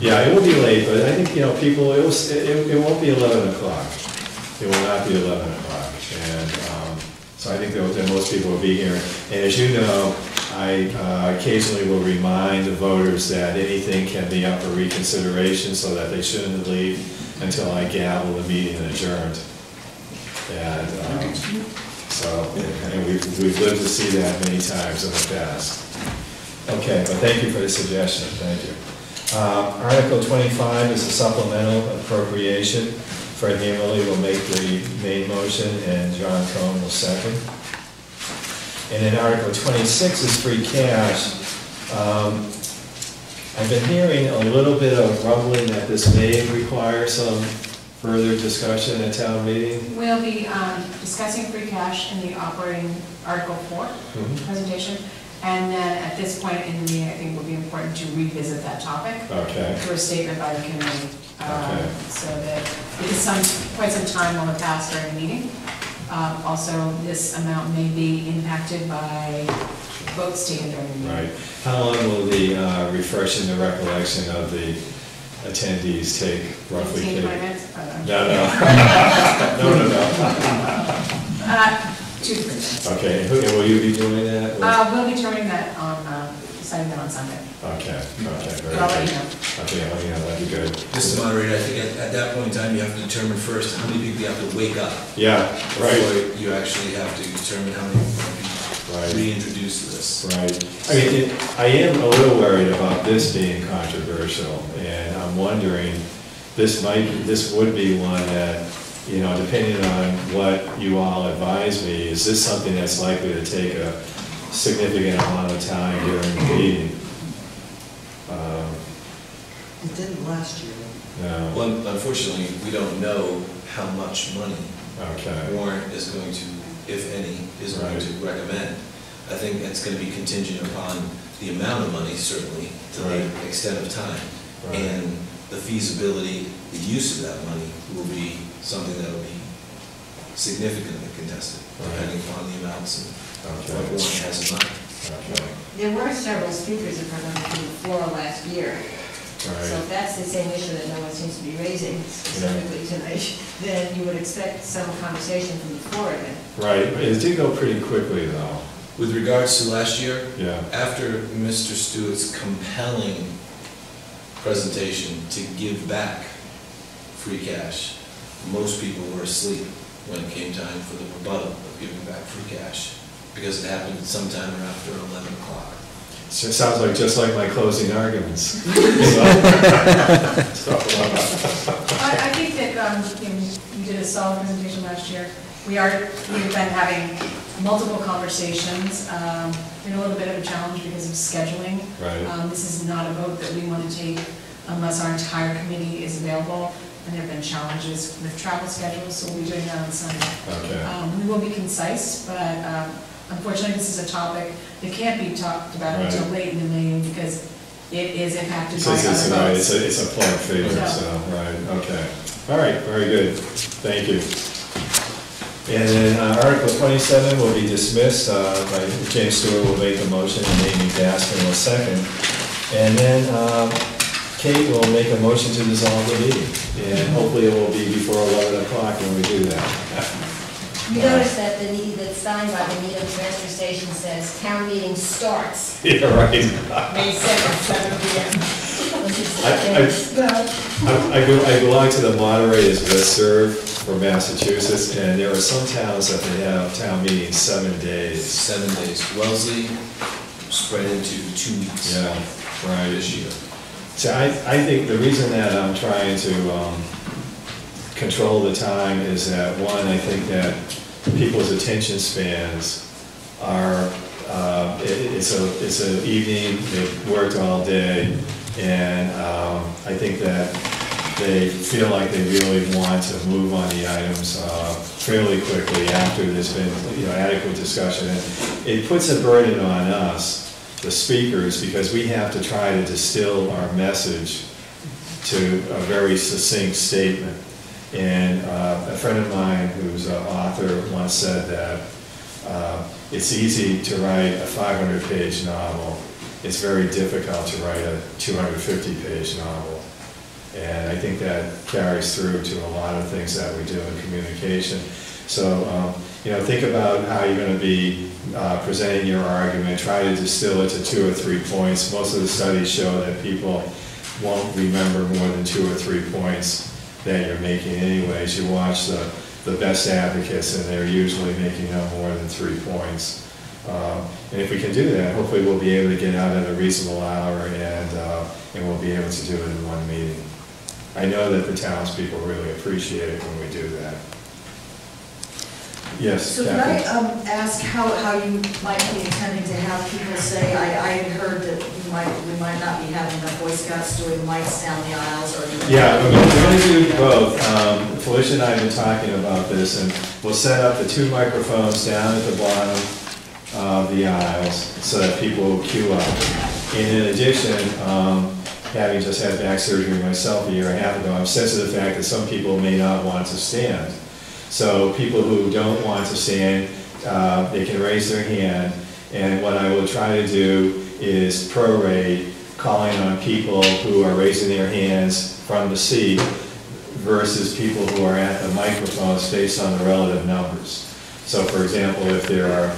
yeah, it will be late, but I think, you know, people, it was, it, it won't be eleven o'clock. It will not be eleven o'clock, and, so I think that, most people will be here. And as you know, I uh, occasionally will remind the voters that anything can be up for reconsideration, so that they shouldn't leave until I gavel the meeting adjourned. And, um, so, and we've, we've lived to see that many times in the past. Okay, but thank you for the suggestion, thank you. Uh, Article twenty-five is a supplemental appropriation. Fred Hamerly will make the main motion, and John Cohn will second. And then Article twenty-six is free cash. Um, I've been hearing a little bit of rumbling that this may require some further discussion at town meeting. We'll be um, discussing free cash in the operating Article 4 Mhm. presentation. And then at this point in the meeting, I think it would be important to revisit that topic Okay, through a statement by the committee. Um, Okay. So that, because some, quite some time will have passed during the meeting. Um, Also, this amount may be impacted by votes taken during the meeting. right. How long will the uh, refreshing the recollection of the attendees take roughly? 15, 20 minutes? Uh, No, no. No, no, no. Uh, Two, three minutes. Okay, and who- will you be doing that? Uh, We'll be determining that on, deciding that on Sunday. Okay, okay, very But I'll let good. know. Okay, I'll let you know, that'd be good. Mr. Moderator, I think at, at that point in time, you have to determine first how many people you have to wake up. Yeah, right, Before you actually have to determine how many people right. reintroduce this. Right. I mean, it- I am a little worried about this being controversial, and I'm wondering, this might, this would be one that, you know, depending on what you all advise me, is this something that's likely to take a significant amount of time during the meeting? Um, It didn't last year. No, Well, unfortunately, we don't know how much money okay, warrant is going to, if any, is going to recommend. I think it's gonna be contingent upon the amount of money, certainly, to the extent of time. right, And the feasibility, the use of that money will be something that will be significantly contested, depending upon the amounts and what okay, one has in mind. There were several speakers in front of the floor last year. So if that's the same issue that no one seems to be raising specifically tonight, then you would expect some conversation from the floor again. right. It did go pretty quickly, though, With regards to last year, yeah, after Mr. Stewart's compelling presentation to give back free cash, most people were asleep when it came time for the rebuttal of giving back free cash, because it happened sometime after 11 o'clock. So it sounds like, just like my closing arguments. I, I think that, um, you did a solid presentation last year. We are, we've been having multiple conversations, um, been a little bit of a challenge because of scheduling. Right. Um, this is not a vote that we want to take unless our entire committee is available, and there have been challenges with travel schedules, so we'll be doing that on Sunday. Okay, Um, we will be concise, but, um, unfortunately, this is a topic that can't be talked about until late in the meeting because it is impacted by it's, it's, other right, votes. it's a, it's a Yeah. so, right, okay. All right, very good, thank you. And then uh, Article twenty-seven will be dismissed, uh, by, James Stewart will make a motion and Amy Baskin will second. And then, um, Kate will make a motion to dissolve the meeting, and hopefully it will be before eleven o'clock when we do that. You notice that the need, that sign by the Needham transfer station says town meeting starts Yeah, right. May seventh, seven P M. I, I, I go- I belong to the moderators listserv for Massachusetts, and there are some towns that they have town meetings seven days. Seven days. Wellesley spread into two weeks. Yeah, right. This year. So I, I think the reason that I'm trying to, um, control the time is that, one, I think that people's attention spans are, uh, it, it's a, it's an evening, they've worked all day, and, um, I think that they feel like they really want to move on the items, uh, fairly quickly after there's been, you know, adequate discussion. And it puts a burden on us, the speakers, because we have to try to distill our message to a very succinct statement. And uh, a friend of mine who's an author once said that uh, it's easy to write a 500-page novel. It's very difficult to write a 250-page novel. And I think that carries through to a lot of things that we do in communication. So, um, you know, think about how you're going to be uh, presenting your argument. Try to distill it to two or three points. Most of the studies show that people won't remember more than two or three points that you're making anyways. You watch the, the best advocates, and they're usually making no more than three points. Um, And if we can do that, hopefully we'll be able to get out at a reasonable hour, and, uh, and we'll be able to do it in one meeting. I know that the townspeople really appreciate it when we do that. Yes, So can I Kathy? um, ask how, how you might be intending to have people say, I, I had heard that you might, we might not be having the Boy Scouts doing mics down the aisles or. Yeah, we're going to do both. Um, Felicia and I have been talking about this, and we'll set up the two microphones down at the bottom of the aisles so that people will queue up. And in addition, um, having just had back surgery myself a year and a half ago, I'm sensitive to the fact that some people may not want to stand. So people who don't want to stand, uh, they can raise their hand. And what I will try to do is prorate calling on people who are raising their hands from the seat versus people who are at the microphones based on the relative numbers. So for example, if there are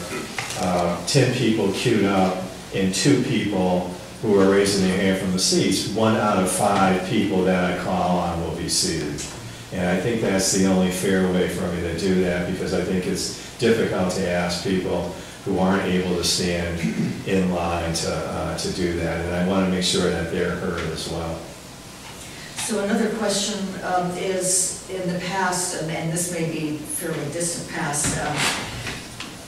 uh, 10 people queued up and two people who are raising their hand from the seats, one out of five people that I call on will be seated. And I think that's the only fair way for me to do that, because I think it's difficult to ask people who aren't able to stand in line to, uh, to do that. And I want to make sure that they're heard as well. So another question um, is, in the past, and- this may be fairly distant past, um,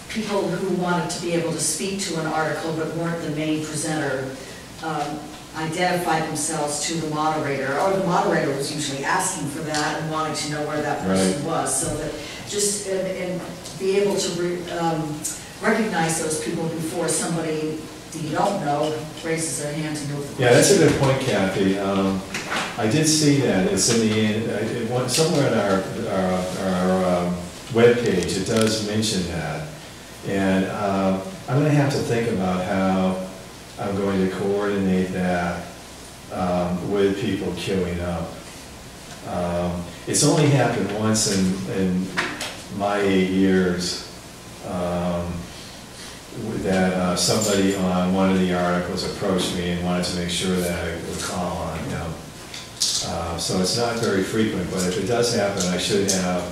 people who wanted to be able to speak to an article but weren't the main presenter um, identified themselves to the moderator, or the moderator was usually asking for that and wanting to know where that person Right. was, so that just, and- and be able to re- um, recognize those people before somebody that you don't know raises their hand to know the. Yeah, that's a good point, Kathy. Um, I did see that, it's in the, it went- somewhere in our, our, our um, webpage, it does mention that. And um, I'm gonna have to think about how I'm going to coordinate that um, with people queuing up. Um, It's only happened once in, in my eight years, um, that uh, somebody on one of the articles approached me and wanted to make sure that I would call on him. Uh, So it's not very frequent, but if it does happen, I should have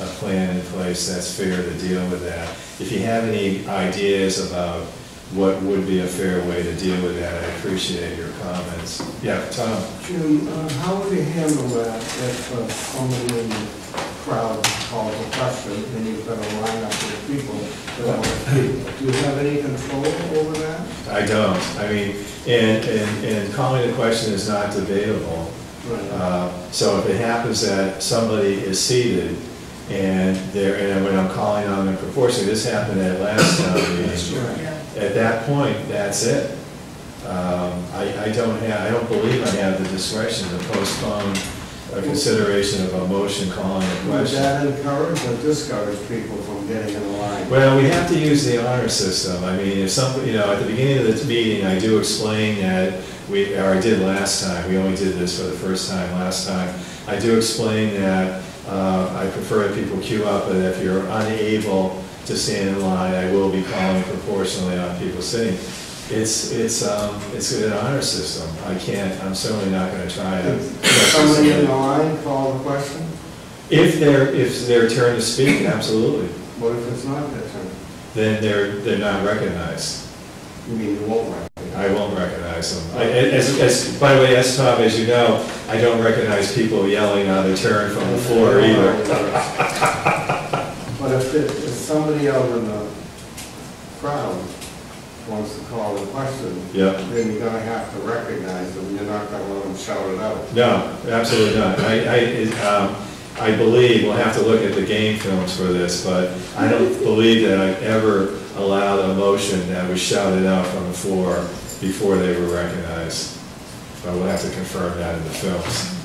a plan in place that's fair to deal with that. If you have any ideas about what would be a fair way to deal with that, I appreciate your comments. Yeah, Tom? Jim, uh, how would you handle that if uh, somebody in the crowd calls a question and you've got to line up with people that want to? Do you have any control over that? I don't. I mean, and, and, and calling the question is not debatable. Right. Uh, So if it happens that somebody is seated and they're, and when I'm calling on them proportionally, this happened at last town meeting. right. At that point, that's it. Um, I, I don't have, I don't believe I have the discretion to postpone a consideration of a motion calling a Would question. that encourage or discourage people from getting in line? Well, we have to use the honor system. I mean, if some, you know, at the beginning of the meeting, I do explain that we, or I did last time, we only did this for the first time last time. I do explain that uh, I prefer that people queue up, but if you're unable to stand in line, I will be calling proportionally on people sitting. It's, it's, um, it's an honor system. I can't, I'm certainly not gonna try to. Somebody in the line call the question? If they're, if their turn to speak, absolutely. What if it's not their turn? Then they're, they're not recognized. You mean you won't recognize? I won't recognize them. I- As, as, by the way, as Tom, as you know, I don't recognize people yelling on their turn from the floor either. But if, it- if somebody out in the crowd wants to call the question, Yep. then you're gonna have to recognize them, you're not gonna let them shout it out. No, absolutely not. I, I, it, um, I believe, we'll have to look at the game films for this, but I don't believe that I've ever allowed a motion that was shouted out from the floor before they were recognized. But we'll have to confirm that in the films.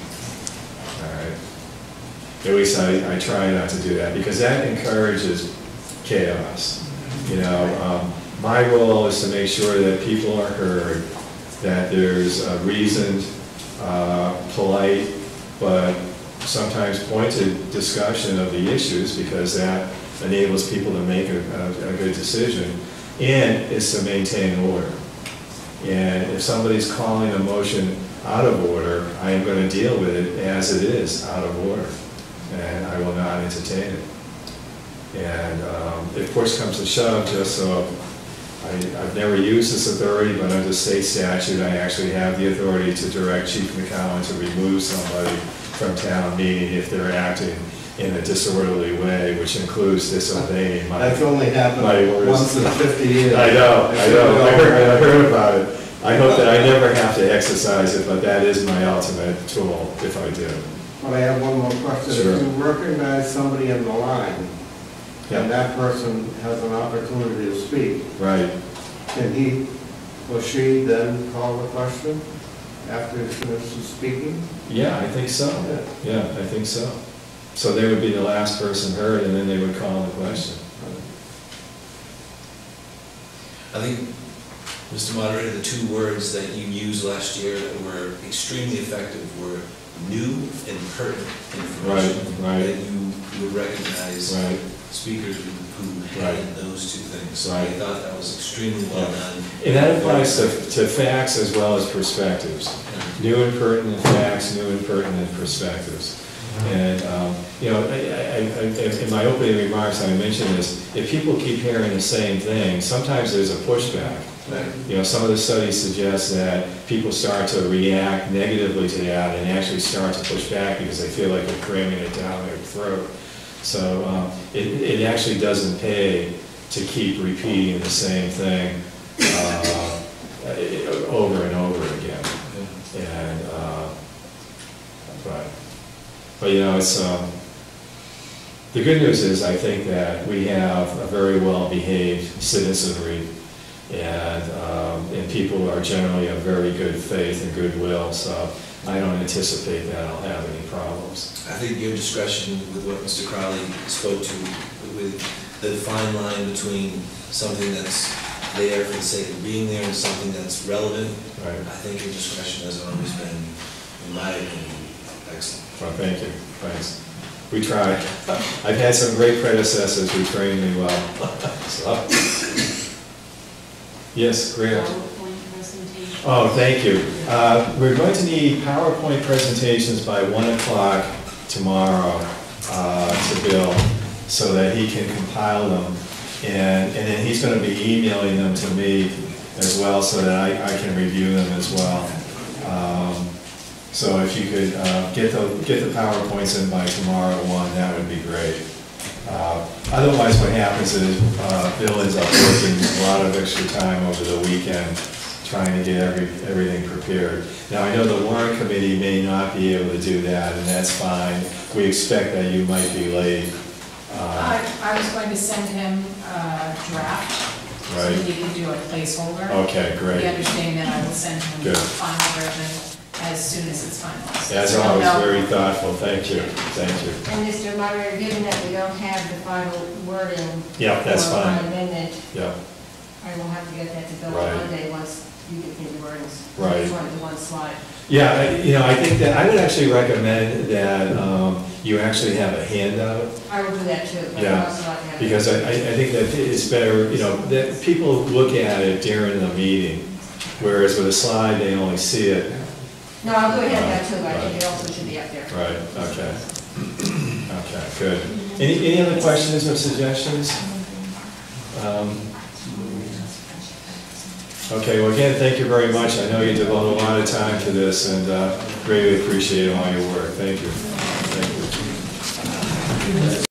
All right. At least I, I try not to do that, because that encourages chaos. You know, um, my role is to make sure that people are heard, that there's a reasoned, uh, polite, but sometimes pointed discussion of the issues, because that enables people to make a, a, a good decision, and is to maintain order. And if somebody's calling a motion out of order, I am going to deal with it as it is, out of order, and I will not entertain it. And um, if push comes to shove, just so, I, I've never used this authority, but under state statute, I actually have the authority to direct Chief McGowan to remove somebody from town meeting if they're acting in a disorderly way, which includes disobeying my. That's only happened once in fifty years. I know, I know, I heard, I heard about it. I hope that I never have to exercise it, but that is my ultimate tool if I do. But I have one more question. Sure. If you recognize somebody in the line. And that person has an opportunity to speak, Right, can he or she then call the question after he finishes speaking? yeah, I think so. Yeah, I think so. So they would be the last person heard, and then they would call the question. I think, Mr. Moderator, the two words that you used last year that were extremely effective were new and pertinent information. Right, right. That you would recognize Right. Speakers who who Right. had those two things. So I thought that was extremely well Yeah. done. And that applies to, to facts as well as perspectives. New and pertinent facts, new and pertinent perspectives. And, um, you know, I, I, I- in my opening remarks, I mentioned this, if people keep hearing the same thing, sometimes there's a pushback. Right. You know, some of the studies suggest that people start to react negatively to that and actually start to push back because they feel like they're cramming it down their throat. So um, it, it actually doesn't pay to keep repeating the same thing uh, over and over again. And, uh, but, but you know, it's, um, the good news is, I think that we have a very well-behaved citizenry, and, um, and people are generally of very good faith and goodwill, so I don't anticipate that I'll have any problems. I think your discretion with what Mr. Crowley spoke to, with the fine line between something that's there for the sake of being there and something that's relevant, Right. I think your discretion has always been, in my opinion, excellent. Well, thank you, thanks. We try. I've had some great predecessors who trained me well. So- Yes, Greer. Oh, thank you. Uh, We're going to need PowerPoint presentations by 1 o'clock tomorrow uh, to Bill, so that he can compile them. And and then he's going to be emailing them to me as well, so that I I can review them as well. Um, So if you could uh, get the, get the PowerPoints in by tomorrow at 1, that would be great. Uh, Otherwise, what happens is, uh, Bill ends up working a lot of extra time over the weekend, trying to get every, everything prepared. Now, I know the warrant committee may not be able to do that, and that's fine. We expect that you might be late. Uh, I, I was going to send him a draft, so Right. that he could do a placeholder. Okay, great. The understand that I will send him the Good. final version as soon as it's finalized. As So he'll always, know. very thoughtful, thank you, thank you. And Mr. Moderator, given that we don't have the final wording. Yeah, that's for my fine. amendment, Yeah, I will have to get that to Bill Right. Monday once you get the. Right. Just wanted the one slide. yeah, I- you know, I think that, I would actually recommend that um, you actually have a handout I will do that too, Yeah. also like to have Right. Because I, I think that it's better, you know, that people look at it during the meeting, whereas with a slide, they only see it. No, I'll go ahead and that too, I think it also should be up there. Right, okay. Okay, good. Any, any other questions or suggestions? Um, Okay, well, again, thank you very much. I know you devote a lot of time to this and uh, greatly appreciate all your work. Thank you. Thank you.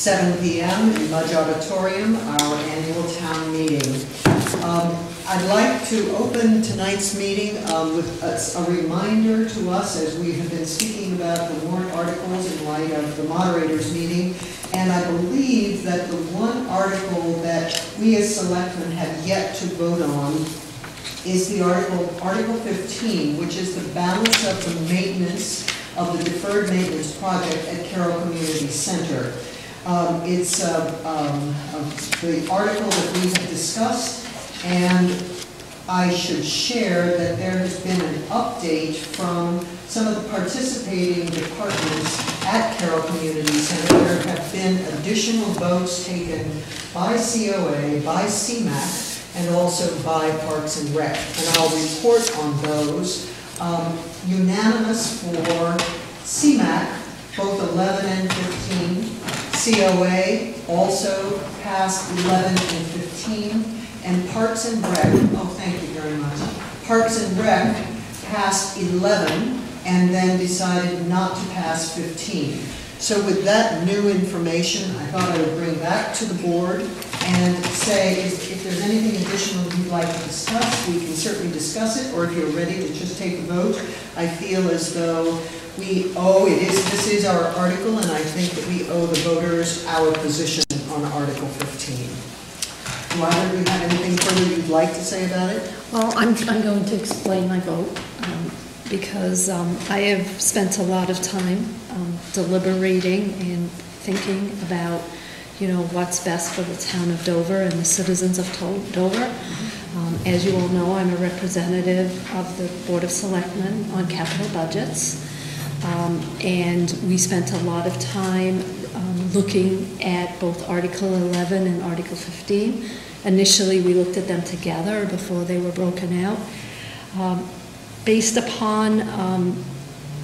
7 PM in Mudge Auditorium, our annual town meeting. Um, I'd like to open tonight's meeting um, with a a reminder to us, as we have been speaking about the warrant articles in light of the moderators' meeting, and I believe that the one article that we as selectmen have yet to vote on is the article, Article 15, which is the balance of the maintenance of the deferred maintenance project at Caryl Community Center. Um, It's uh, um, uh, the article that we have discussed, and I should share that there has been an update from some of the participating departments at Caryl Community Center. There have been additional votes taken by COA, by CMAC, and also by Parks and Rec. And I'll report on those. Um, Unanimous for CMAC, both 11 and 15. COA also passed 11 and 15. And Parks and Rec, oh, thank you very much. Parks and Rec passed 11 and then decided not to pass 15. So with that new information, I thought I would bring back to the board and say, if if there's anything additional you'd like to discuss, we can certainly discuss it, or if you're ready to just take a vote, I feel as though we owe, it is, this is our article, and I think that we owe the voters our position on Article 15. Do either of you have anything further you'd like to say about it? Well, I'm, I'm going to explain my vote, um, because um, I have spent a lot of time um, deliberating and thinking about, you know, what's best for the town of Dover and the citizens of Dover. Um, As you all know, I'm a representative of the Board of Selectmen on capital budgets. Um, And we spent a lot of time um, looking at both Article 11 and Article 15. Initially, we looked at them together before they were broken out. Um, Based upon, um,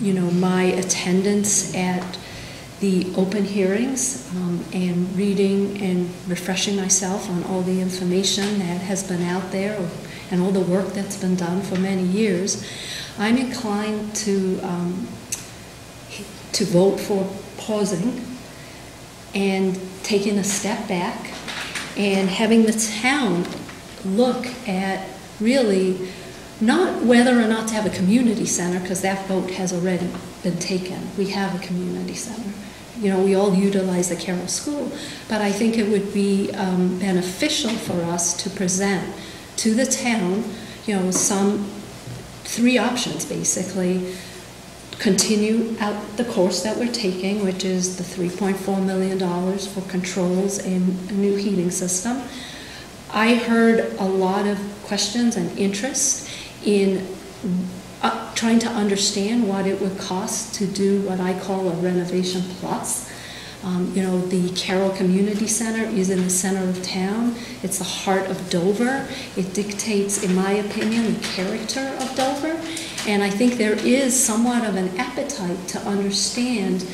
you know, my attendance at the open hearings um, and reading and refreshing myself on all the information that has been out there and all the work that's been done for many years, I'm inclined to um, to vote for pausing and taking a step back and having the town look at really not whether or not to have a community center, because that vote has already been taken. We have a community center. You know, we all utilize the Caryl School, but I think it would be um, beneficial for us to present to the town, you know, some, three options basically continue out the course that we're taking, which is the $3.4 million for controls and a new heating system. I heard a lot of questions and interest in uh, trying to understand what it would cost to do what I call a renovation plus. Um, you know, the Caryl Community Center is in the center of town. It's the heart of Dover. It dictates, in my opinion, the character of Dover. And I think there is somewhat of an appetite to understand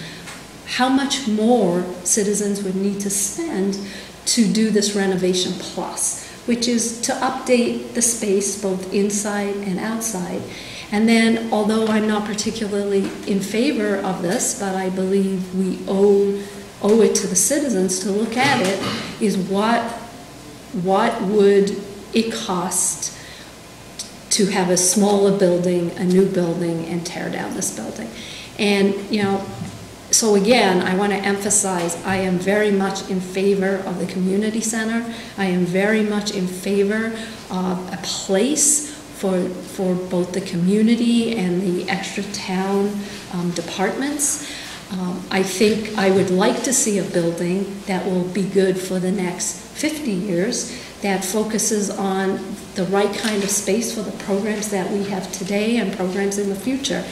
how much more citizens would need to spend to do this renovation plus. which is to update the space both inside and outside. And then, although I'm not particularly in favor of this, but I believe we owe, owe it to the citizens to look at it, is what, what would it cost to have a smaller building, a new building, and tear down this building? And, you know, so again, I want to emphasize, I am very much in favor of the community center. I am very much in favor of a place for, for both the community and the extra town um, departments. Um, I think I would like to see a building that will be good for the next 50 years, that focuses on the right kind of space for the programs that we have today and programs in the future.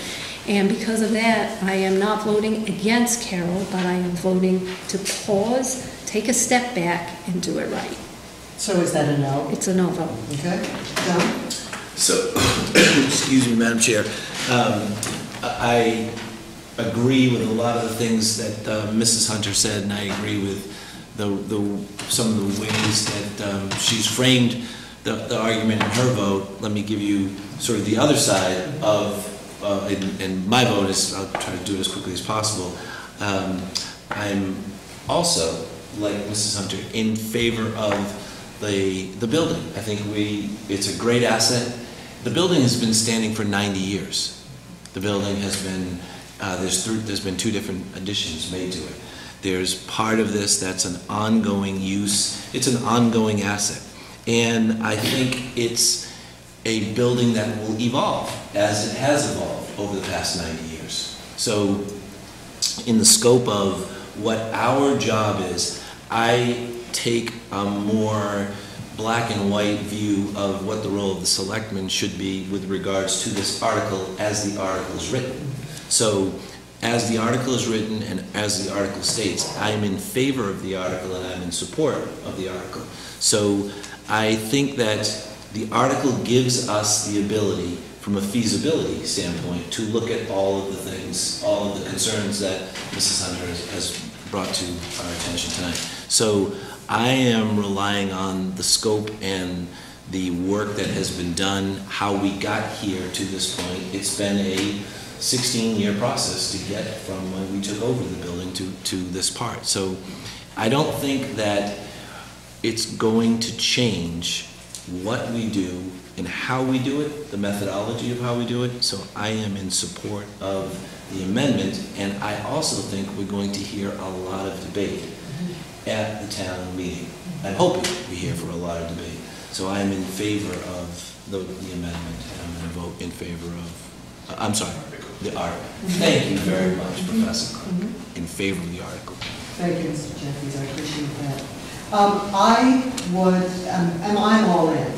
And because of that, I am not voting against Caryl, but I am voting to pause, take a step back, and do it right. So is that a no? It's a no vote. Okay, John? So, excuse me, Madam Chair, um, I I agree with a lot of the things that uh, Mrs. Hunter said, and I agree with the, the, some of the ways that um, she's framed the, the argument in her vote. Let me give you sort of the other side of, uh, my vote is, I'll try to do it as quickly as possible. Um, I'm also, like Mrs. Hunter, in favor of the, the building. I think we, it's a great asset. The building has been standing for 90 years. The building has been, uh, there's, thr- there's been two different additions made to it. There's part of this that's an ongoing use, it's an ongoing asset. And I think it's a building that will evolve as it has evolved over the past 90 years. So in the scope of what our job is, I take a more black and white view of what the role of the selectmen should be with regards to this article as the article is written. So as the article is written and as the article states, I'm in favor of the article and I'm in support of the article. So I think that the article gives us the ability, from a feasibility standpoint, to look at all of the things, all of the concerns that Mrs. Hunter has- has brought to our attention tonight. So I am relying on the scope and the work that has been done, how we got here to this point. It's been a 16-year process to get from when we took over the building to, to this part. So I don't think that it's going to change what we do and how we do it, the methodology of how we do it. So I am in support of the amendment, and I also think we're going to hear a lot of debate at the town meeting. I'm hoping we hear for a lot of debate. So I am in favor of the, the amendment, and I'm going to vote in favor of, I'm sorry, the article. Thank you very much, Professor Clark, in favor of the article. Thank you, Mr. Jeffries, I appreciate that. Um, I would, um, and I'm all in.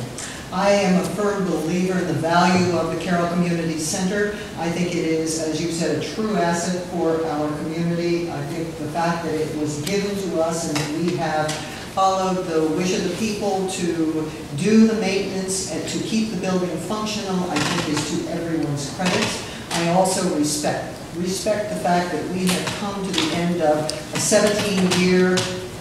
I am a firm believer in the value of the Caryl Community Center. I think it is, as you said, a true asset for our community. I think the fact that it was given to us and that we have followed the wish of the people to do the maintenance and to keep the building functional, I think is to everyone's credit. I also respect, respect the fact that we have come to the end of a 17-year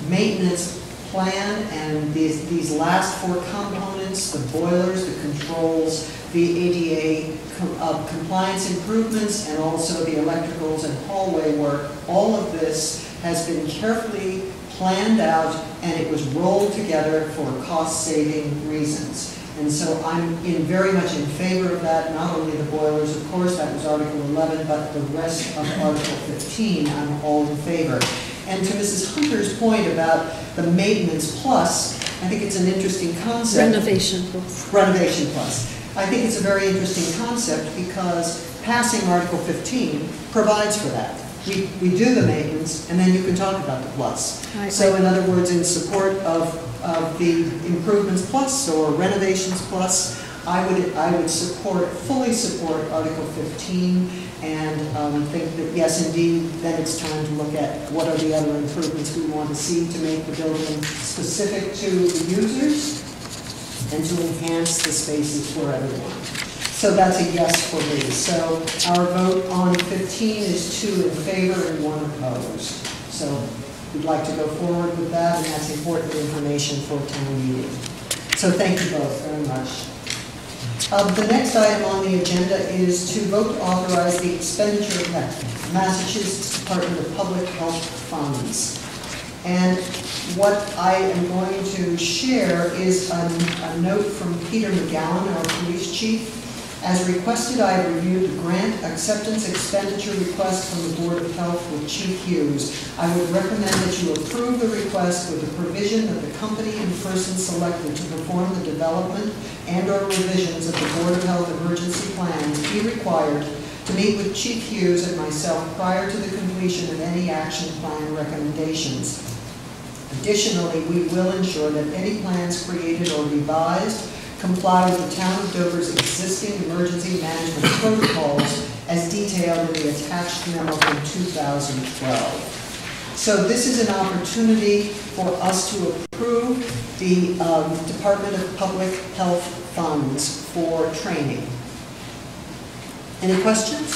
maintenance plan, and these, these last four components, the boilers, the controls, the ADA uh, compliance improvements, and also the electricals and hallway work, all of this has been carefully planned out, and it was rolled together for cost-saving reasons. And so I'm in, very much in favor of that, not only the boilers, of course, that was Article 11, but the rest of Article 15, I'm all in favor. And to Mrs. Hunter's point about the maintenance plus, I think it's an interesting concept. Renovation plus. Renovation plus. I think it's a very interesting concept because passing Article 15 provides for that. We, we do the maintenance, and then you can talk about the plus. So in other words, in support of, of the improvements plus or renovations plus, I would, I would support, fully support Article 15 and um, think that, yes, indeed, then it's time to look at what are the other improvements we want to see to make the building specific to the users and to enhance the spaces for everyone. So that's a yes for me. So our vote on 15 is two in favor and one opposed. So we'd like to go forward with that, and that's important information for town meeting. So thank you both very much. Um, The next item on the agenda is to vote to authorize the expenditure of Massachusetts Department of Public Health funds. And what I am going to share is a a note from Peter McGowan, our police chief. As requested, I have reviewed the grant acceptance expenditure request from the Board of Health with Chief Hughes. I would recommend that you approve the request with the provision that the company and person selected to perform the development and/or revisions of the Board of Health emergency plans be required to meet with Chief Hughes and myself prior to the completion of any action plan recommendations. Additionally, we will ensure that any plans created or revised comply with the town of Dover's existing emergency management protocols as detailed in the attached memo from 2012. So this is an opportunity for us to approve the um, Department of Public Health funds for training. Any questions?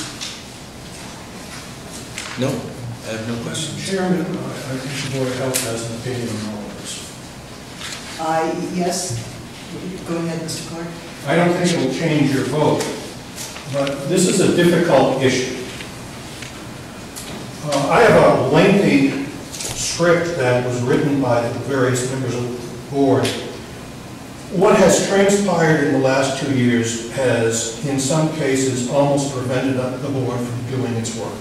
No, I have no questions. Chairman, I I think the Board of Health has an opinion on all of this. I, yes, go ahead, Mr. Clark. I don't think it will change your vote, but this is a difficult issue. Uh, I have a lengthy script that was written by the various members of the board. What has transpired in the last two years has, in some cases, almost prevented the board from doing its work.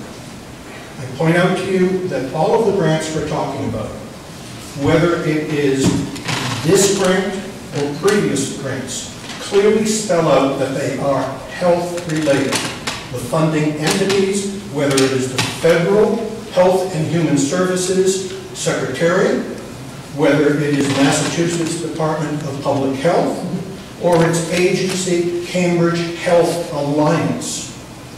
I point out to you that all of the grants we're talking about, whether it is this grant or previous grants, clearly spell out that they are health-related. The funding entities, whether it is the Federal Health and Human Services Secretariat, whether it is Massachusetts Department of Public Health, or its agency, Cambridge Health Alliance.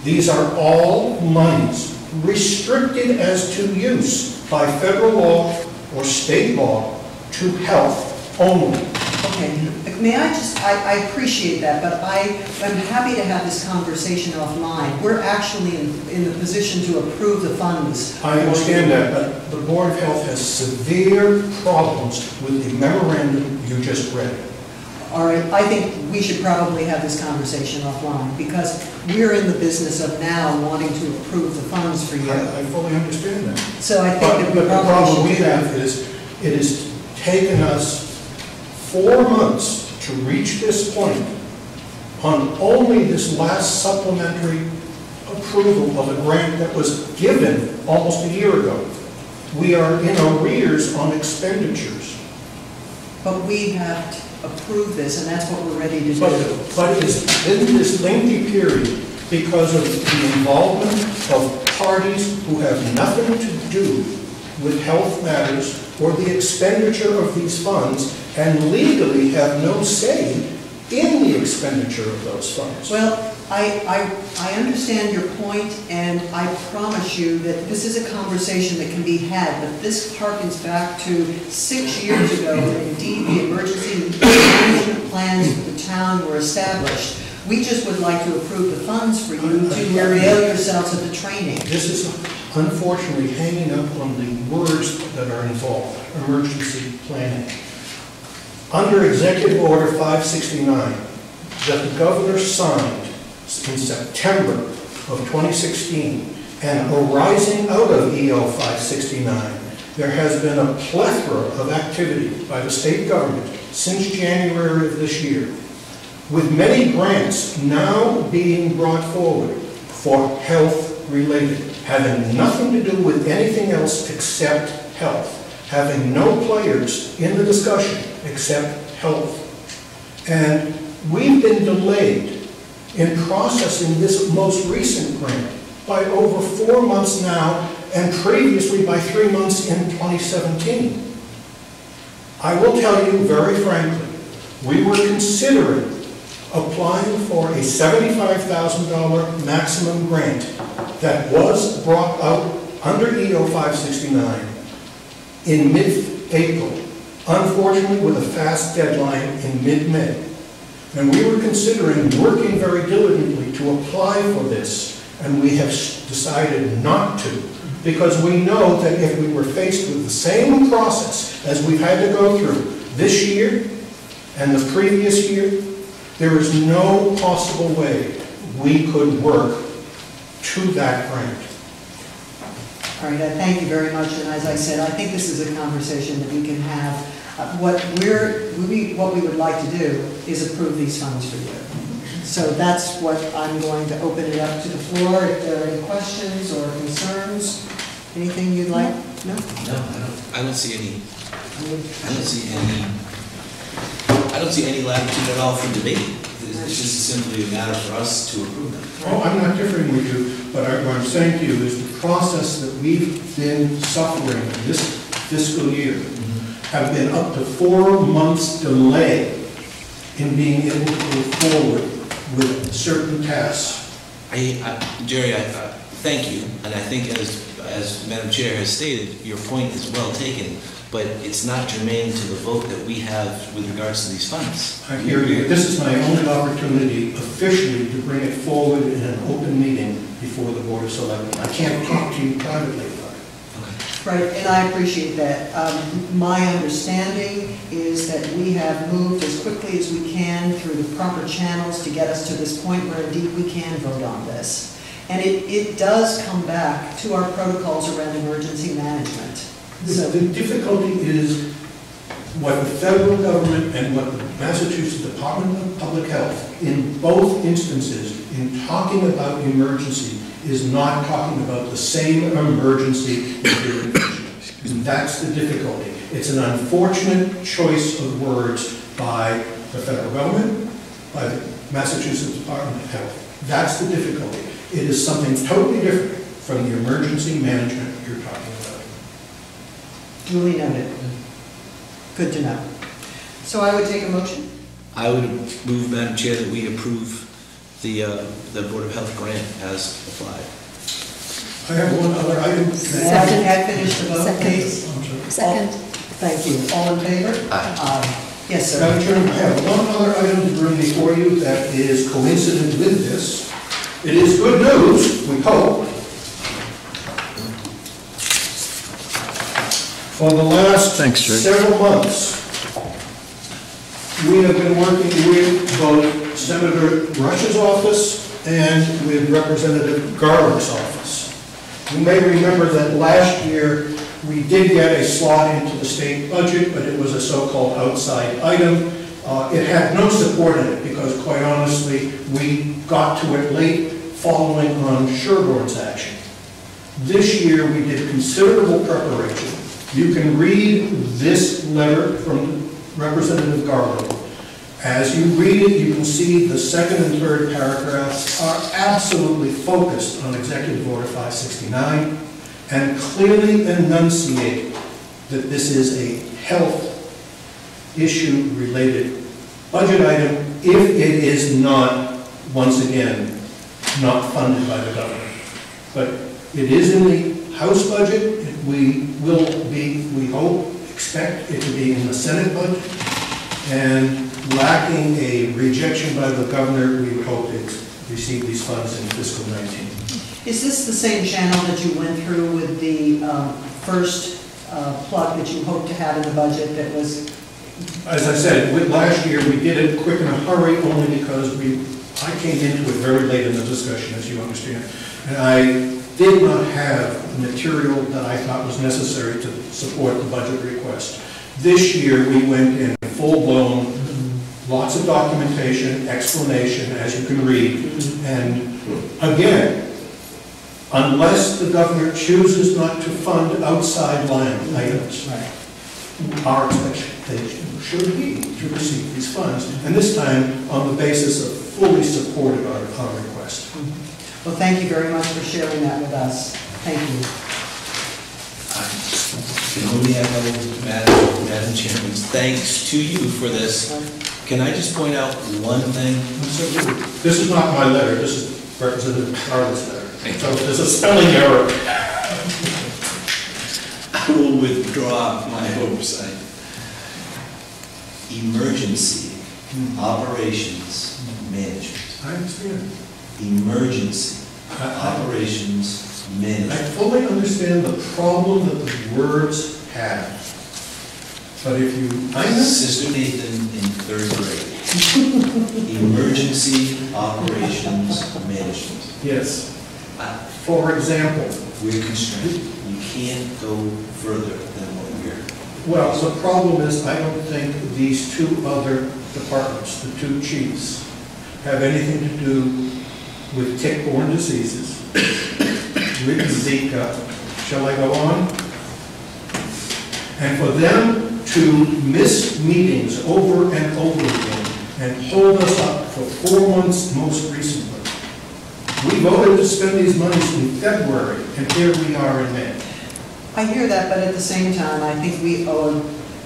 These are all monies restricted as to use by federal law or state law to health only. Okay, may I just, I, I appreciate that, but I, I'm happy to have this conversation offline. We're actually in, in the position to approve the funds. I understand that, but the Board of Health has severe problems with the memorandum you just read. All right, I think we should probably have this conversation offline, because we're in the business of now wanting to approve the funds for you. I I fully understand that. So I think But that but we the problem we should do that. have is, it has taken us four months to reach this point on only this last supplementary approval of a grant that was given almost a year ago. We are in arrears on expenditures. But we have approved this, and that's what we're ready to But, do. but it's in this lengthy period because of the involvement of parties who have nothing to do with health matters or the expenditure of these funds and legally have no say in the expenditure of those funds. Well, I, I, I understand your point, and I promise you that this is a conversation that can be had, but this harkens back to six years ago, when indeed the emergency management plans for the town were established. We just would like to approve the funds for you to avail yourselves of the training. This is unfortunately hanging up on the words that are involved, emergency planning. Under Executive Order 569, that the governor signed in September of 2016, and arising out of EO 569, there has been a plethora of activity by the state government since January of this year, with many grants now being brought forward for health-related, having nothing to do with anything else except health, having no players in the discussion except health. And we've been delayed in processing this most recent grant by over four months now, and previously by three months in 2017. I will tell you very frankly, we were considering applying for a $75,000 maximum grant that was brought out under EO 569 in mid-April, unfortunately with a fast deadline in mid-May. And we were considering working very diligently to apply for this, and we have decided not to, because we know that if we were faced with the same process as we've had to go through this year and the previous year, there is no possible way we could work to that grant. All right, I thank you very much, and as I said, I think this is a conversation that we can have. Uh, What we're, we, what we would like to do is approve these funds for you. So that's what I'm going to open it up to the floor, if there are any questions or concerns, anything you'd like? No? No, I don't, I don't see any, I don't see any, I don't see any latitude at all for debate. It's just simply a matter for us to approve them. Oh, I'm not differing with you, but I- what I'm saying to you is the process that we've been suffering this fiscal year mm-hmm. have been up to four months delay in being able to move forward with certain tasks. I, I- Jerry, I, I- thank you, and I think as, as Madam Chair has stated, your point is well taken, but it's not germane to the vote that we have with regards to these funds. I hear you. This is my only opportunity officially to bring it forward in an open meeting before the Board of Selectmen. I can't talk to you privately about it. Right, and I appreciate that. Um, My understanding is that we have moved as quickly as we can through the proper channels to get us to this point where indeed we can vote on this. And it, it does come back to our protocols around emergency management. The the difficulty is what the federal government and what the Massachusetts Department of Public Health, in both instances, in talking about emergency, is not talking about the same emergency. And that's the difficulty. It's an unfortunate choice of words by the federal government, by the Massachusetts Department of Health. That's the difficulty. It is something totally different from the emergency management you're talking about. Duly noted. Good to know. So I would take a motion. I would move, Madam Chair, that we approve the, uh, the Board of Health grant as applied. I have one other item. Second. Can I finish the vote, Second. please? I'm sorry. Second. Thank you. All in favor? Aye. Yes, sir. Madam Chairman, I have one other item to bring before you that is coincident with this. It is good news, we hope. For the last Thanks, several months, we have been working with both Senator Rush's office and with Representative Garlick's office. You may remember that last year, we did get a slot into the state budget, but it was a so-called outside item. Uh, It had no support in it, because quite honestly, we got to it late following on Sherborn's action. This year, we did considerable preparation. You can read this letter from Representative Garlick. As you read it, you can see the second and third paragraphs are absolutely focused on Executive Order 569 and clearly enunciate that this is a health issue-related budget item if it is not, once again, not funded by the government. But it is in the House budget, we will be, we hope, expect it to be in the Senate budget, and lacking a rejection by the governor, we would hope to receive these funds in fiscal 19. Is this the same channel that you went through with the um, first uh, plug that you hoped to have in the budget that was, As I said, with last year, we did it quick in a hurry only because we, I came into it very late in the discussion, as you understand. And I did not have the material that I thought was necessary to support the budget request. This year, we went in full-blown, lots of documentation, explanation, as you can read. And again, unless the governor chooses not to fund outside line items, our expectation should be to receive these funds, and this time on the basis of fully supported our, our request. Well, thank you very much for sharing that with us. Thank you. I can only Madam, Madam Chairman's thanks to you for this. Can I just point out one thing? This is not my letter, this is Representative Garlick's letter. So there's a spelling error. I will withdraw my hopes. I- Emergency Operations Management. I understand. Emergency operations Operations I fully understand the problem that the words have. But if you, I'm Sister Nathan in third grade. Emergency Operations Management. yes, Uh, for example, We're constrained. You can't go further than what we're. well, the problem is, I don't think these two other departments, the two chiefs, have anything to do with tick-borne diseases, with Zika. Shall I go on? And for them to miss meetings over and over again and hold us up for four months most recently. We voted to spend these monies in February, and here we are in May. I hear that, but at the same time, I think we owe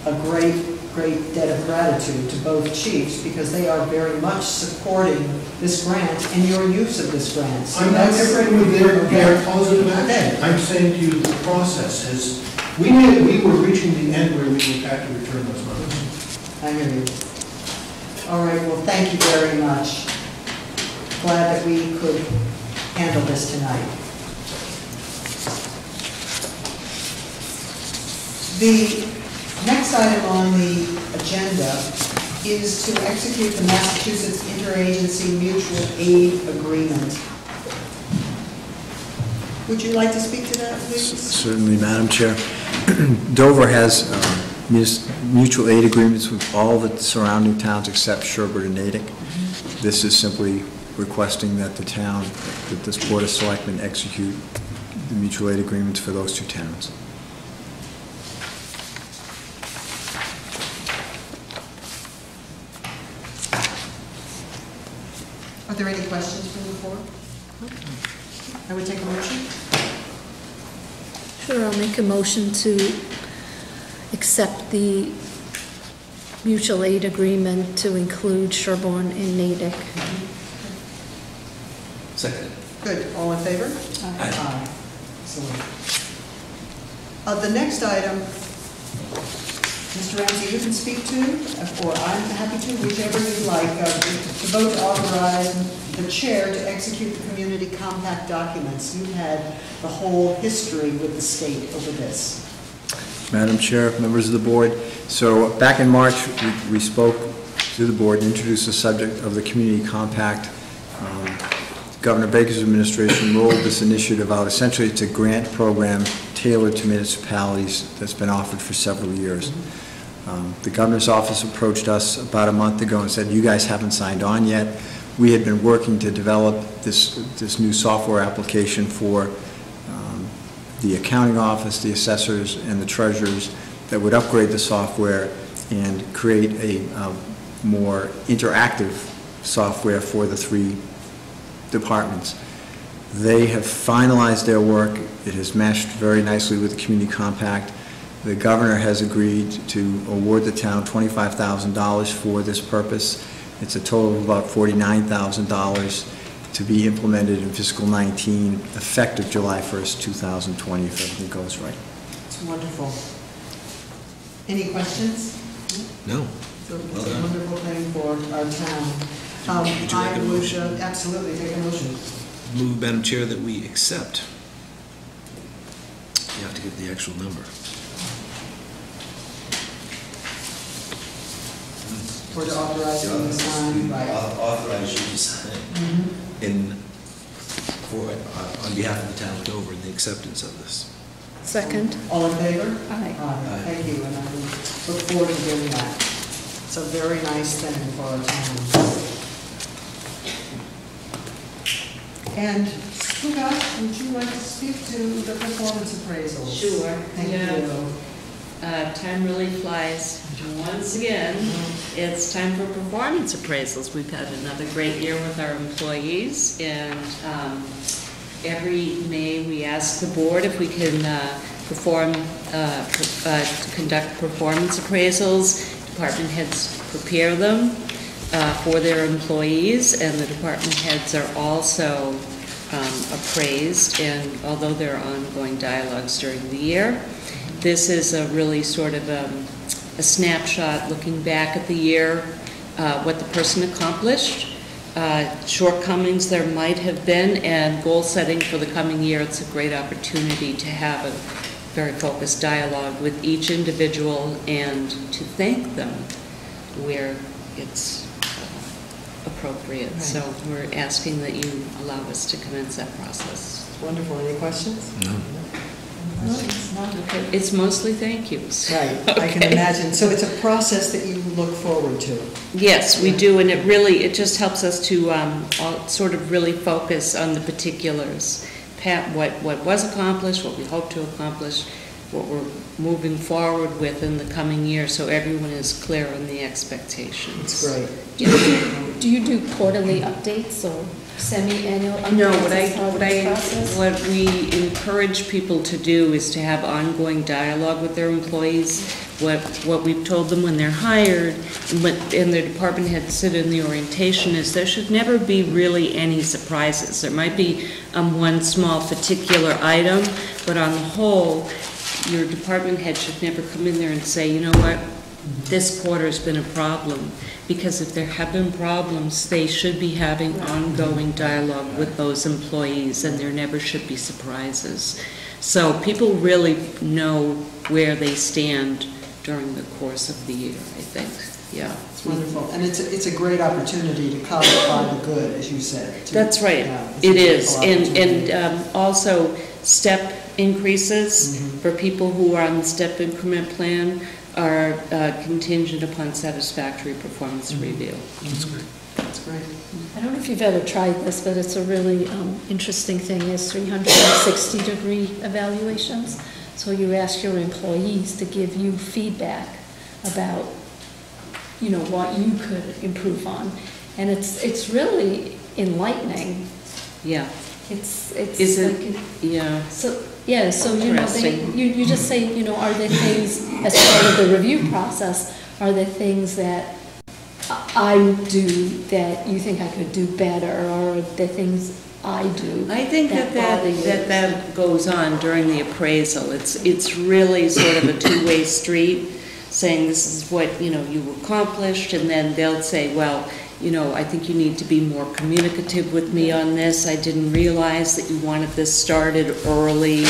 a great, great debt of gratitude to both chiefs because they are very much supporting this grant and your use of this grant. So I'm not different with their, their positive action. I'm saying to you, the process has, we knew we were reaching the end where we would have to return those monies. I hear you. All right, well, thank you very much. Glad that we could handle this tonight. The next item on the agenda is to execute the Massachusetts Interagency Mutual Aid Agreement. Would you like to speak to that, please? Certainly, Madam Chair. Dover has um, mutual aid agreements with all the surrounding towns except Sherborn and Natick. This is simply requesting that the town, that this Board of Selectmen execute the mutual aid agreements for those two towns. There any questions from the floor? I would take a motion. Sure, I'll make a motion to accept the mutual aid agreement to include Sherborn and Natick. Second. Good, all in favor? Aye. Excellent. Uh, The next item, Mr. Ramsey, you can speak to, or I'm happy to, whichever you'd like, uh, to vote to authorize the chair to execute the community compact documents. You had the whole history with the state over this. Madam Chair, members of the board, so back in March, we- we spoke to the board, and introduced the subject of the community compact. Um, Governor Baker's administration rolled this initiative out. Essentially, a grant program tailored to municipalities that's been offered for several years. Um, The governor's office approached us about a month ago and said, you guys haven't signed on yet. We had been working to develop this, this new software application for um, the accounting office, the assessors, and the treasurers that would upgrade the software and create a more interactive software for the three departments. They have finalized their work. It has meshed very nicely with the community compact. The governor has agreed to award the town $25,000 for this purpose. It's a total of about $49,000 to be implemented in fiscal 19, effective July 1st, 2020, if everything goes right. It's wonderful. Any questions? No. So It's Well a wonderful thing for our town. Um, Would you like I a would motion? uh, absolutely take a motion. Move, Madam Chair, that we accept. You have to give the actual number. For the authorizing the sign, right. Authorize you to sign Mhm. in, for, uh, on behalf of the town of Dover in the acceptance of this. Second? All in favor? Aye. Aye, thank you, and I look forward to doing that. It's a very nice thing for our town. And Scott, would you like to speak to the performance appraisals? Sure. Thank Yeah. you. Uh, Time really flies. Once again, it's time for performance appraisals. We've had another great year with our employees, and um, every May, we ask the board if we can uh, perform, uh, per- uh, conduct performance appraisals. Department heads prepare them uh, for their employees, and the department heads are also um, appraised, and although there are ongoing dialogues during the year, this is a really sort of um, a snapshot looking back at the year, uh, what the person accomplished, uh, shortcomings there might have been, and goal setting for the coming year. It's a great opportunity to have a very focused dialogue with each individual and to thank them where it's appropriate. Right. So we're asking that you allow us to commence that process. Wonderful, any questions? No. No. Okay, It's mostly thank yous. Right, I can imagine. So it's a process that you look forward to. Yes, we do, and it really, it just helps us to um, all sort of really focus on the particulars. Pat, what, what was accomplished, what we hope to accomplish, what we're moving forward with in the coming year, so everyone is clear on the expectations. It's great. Do you do- do you do quarterly updates or semi-annual updates? No, what I, as part of what I, what we encourage people to do is to have ongoing dialogue with their employees. What, what we've told them when they're hired, and what, and their department head said in the orientation, is there should never be really any surprises. There might be, um, one small particular item, but on the whole, your department head should never come in there and say, you know what, this quarter's been a problem. Because if there have been problems, they should be having ongoing dialogue with those employees, and there never should be surprises. So people really know where they stand during the course of the year, I think, yeah. It's wonderful. And it's, a- it's a great opportunity to codify the good, as you said. That's right, Yeah, it is. And, and um, also, step increases Mm-hmm. for people who are on the step increment plan are uh, contingent upon satisfactory performance Mm-hmm. review. That's great. I don't know if you've ever tried this, but it's a really um, interesting thing, is 360-degree evaluations. So you ask your employees to give you feedback about, you know, what you could improve on. And it's, it's really enlightening. Yeah. It's, it's. Is it, like- yeah. So, yeah, so, you know, they, you, you just say, you know, are there things, as part of the review process, are there things that I do that you think I could do better, or are there things I do? I think that bother that, that that goes on during the appraisal. It's, it's really sort of a two-way street, saying this is what, you know, you accomplished, and then they'll say, well, you know, I think you need to be more communicative with me on this. I didn't realize that you wanted this started early,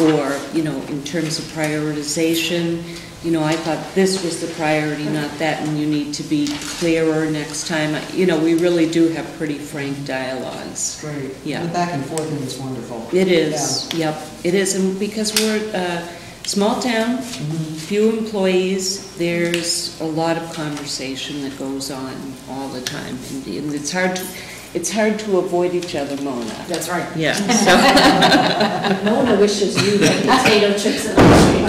or, you know, in terms of prioritization, you know, I thought this was the priority, not that, and you need to be clearer next time. You know, we really do have pretty frank dialogues. Great. Yeah. The back and forth is wonderful. It is, yep, it is, and because we're a small town, few employees, there's a lot of conversation that goes on all the time, and and it's hard, to- it's hard to avoid each other, Mona. That's right. Yeah, so, Mona wishes you had potato chips and ice cream.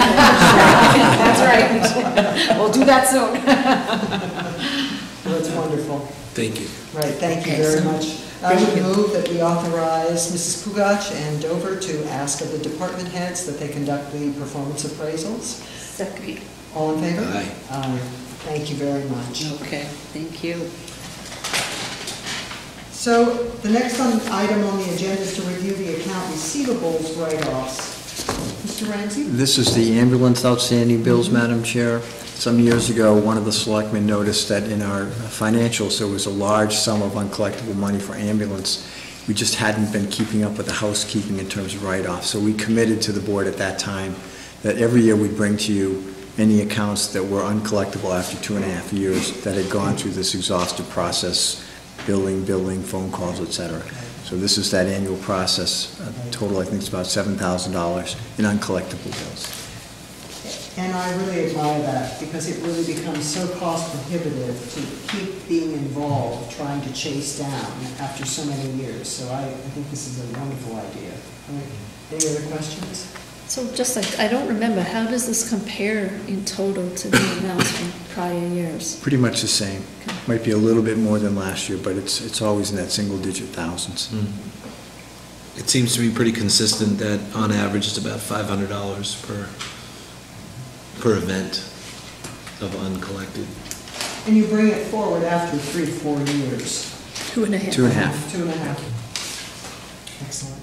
That's right. We'll do that soon. Well, it's wonderful. Thank you. Right, thank you Okay, very so- much. I um, would move that we authorize Mrs. Pugach and Dover to ask of the department heads that they conduct the performance appraisals. Second. All in favor? Aye. Aye. Thank you very much. okay, thank you. So the next on- item on the agenda is to review the account receivables write-offs. Mr. Ramsey? This is the ambulance outstanding bills, mm-hmm. Madam Chair. Some years ago, one of the selectmen noticed that in our financials, there was a large sum of uncollectible money for ambulance. We just hadn't been keeping up with the housekeeping in terms of write-offs. So we committed to the board at that time that every year we'd bring to you any accounts that were uncollectible after two and a half years that had gone through this exhaustive process, billing, billing, phone calls, et cetera. So this is that annual process. Uh, Total, I think, is about $7,000 in uncollectible bills. And I really admire that, because it really becomes so cost prohibitive to keep being involved, trying to chase down after so many years. So I, I think this is a wonderful idea. All right. Any other questions? So just like, I don't remember, how does this compare in total to the amounts from prior years? Pretty much the same. Might be a little bit more than last year, but it's, it's always in that single-digit thousands. Hmm. It seems to be pretty consistent that on average it's about five hundred dollars per, per event of uncollected. And you bring it forward after three, four years. Two and a half. Two and a half. Two and a half. Excellent.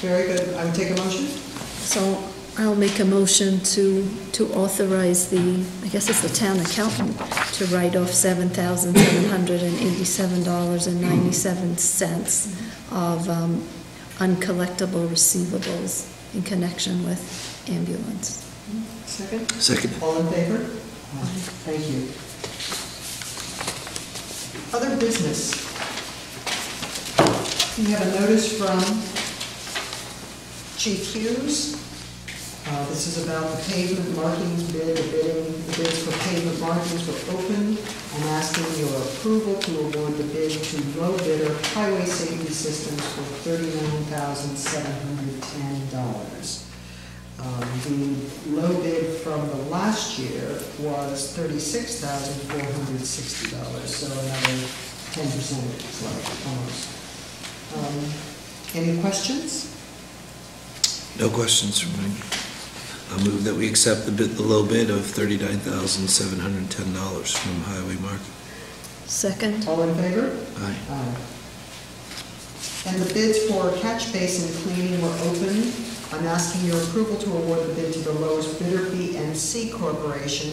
Very good. I would take a motion. So I'll make a motion to, to authorize the, I guess it's the town accountant, to write off seven thousand seven hundred and eighty-seven dollars and ninety-seven cents of um, uncollectible receivables in connection with ambulance. Second? Second. All in favor? Thank you. Other business. We have a notice from Chief Hughes. Uh, This is about the pavement markings bid, the bidding, the bids for pavement markings were open. I'm asking your approval to award the bid to low bidder Highway Safety Systems for thirty-nine thousand seven hundred ten dollars. Um, The low bid from the last year was thirty-six thousand four hundred sixty dollars, so another ten percent, it's like, almost. Um, Any questions? No questions from me. I move that we accept the bid, the low bid of thirty-nine thousand seven hundred and ten dollars from Highway Market. Second? All in favor? Aye. Aye. And the bids for catch basin cleaning were open. I'm asking your approval to award the bid to the lowest bidder, BNC Corporation,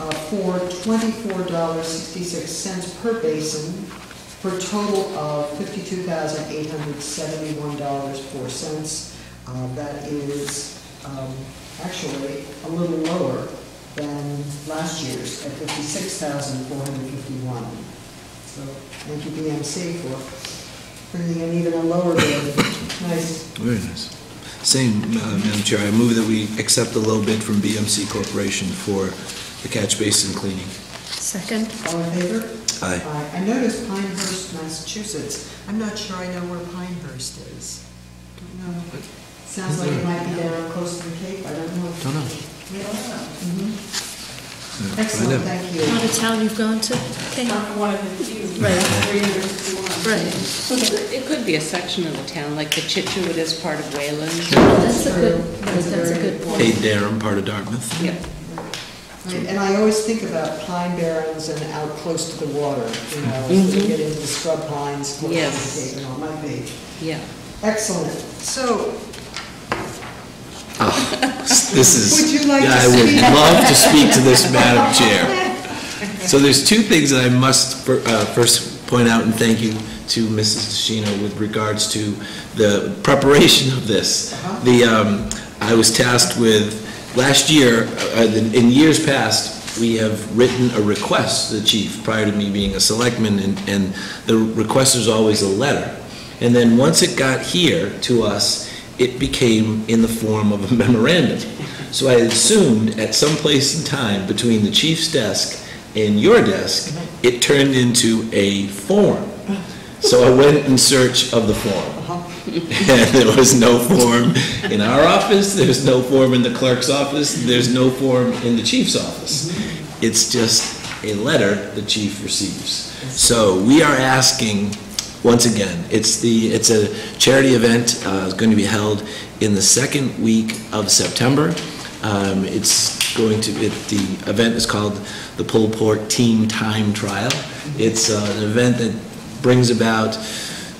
uh, for twenty-four dollars sixty-six cents per basin, for a total of fifty-two thousand eight hundred seventy-one dollars four cents. Uh, That is um, actually a little lower than last year's at fifty-six thousand four hundred fifty-one. So thank you, BMC, for bringing in even a lower bid. Nice. Very nice. Same, uh, Madam Chair, I move that we accept the low bid from BMC Corporation for the catch basin cleaning. Second? All in favor? Aye. Aye. I noticed Pinehurst, Massachusetts. I'm not sure I know where Pinehurst is. Don't know. Sounds like it might be down close to the Cape, I don't know. Don't know. We don't know. Mhm. Excellent, thank you. Not a town you've gone to? Okay. One of the few, Right. three hundred fifty-one. Right. It could be a section of the town, like the Cochituate is part of Wayland. That's a good, That's a that's a good point. Padanaram, part of Dartmouth. Yep. Right, And I always think about pine barrens and out close to the water, you know, as we Mhm. get into the scrub pines, close to Yes. the Cape, and all, might be. Yeah. Excellent. So, This is. Would you like to I would speak? love to speak to this, Madam Chair. So there's two things that I must fir- uh, first point out, and thank you to Mrs. DeShino with regards to the preparation of this. The, um, I was tasked with, last year, uh, in years past, we have written a request to the chief, prior to me being a selectman, and, and the request is always a letter. And then once it got here to us, it became in the form of a memorandum. So I assumed at some place in time between the chief's desk and your desk, it turned into a form. So I went in search of the form. Uh-huh. And there was no form in our office, there's no form in the clerk's office, there's no form in the chief's office. It's just a letter the chief receives. So we are asking, once again, it's the, it's a charity event, uh, going to be held in the second week of September. Um, It's going to, it, the event is called the Pullport Team Time Trial. It's uh, an event that brings about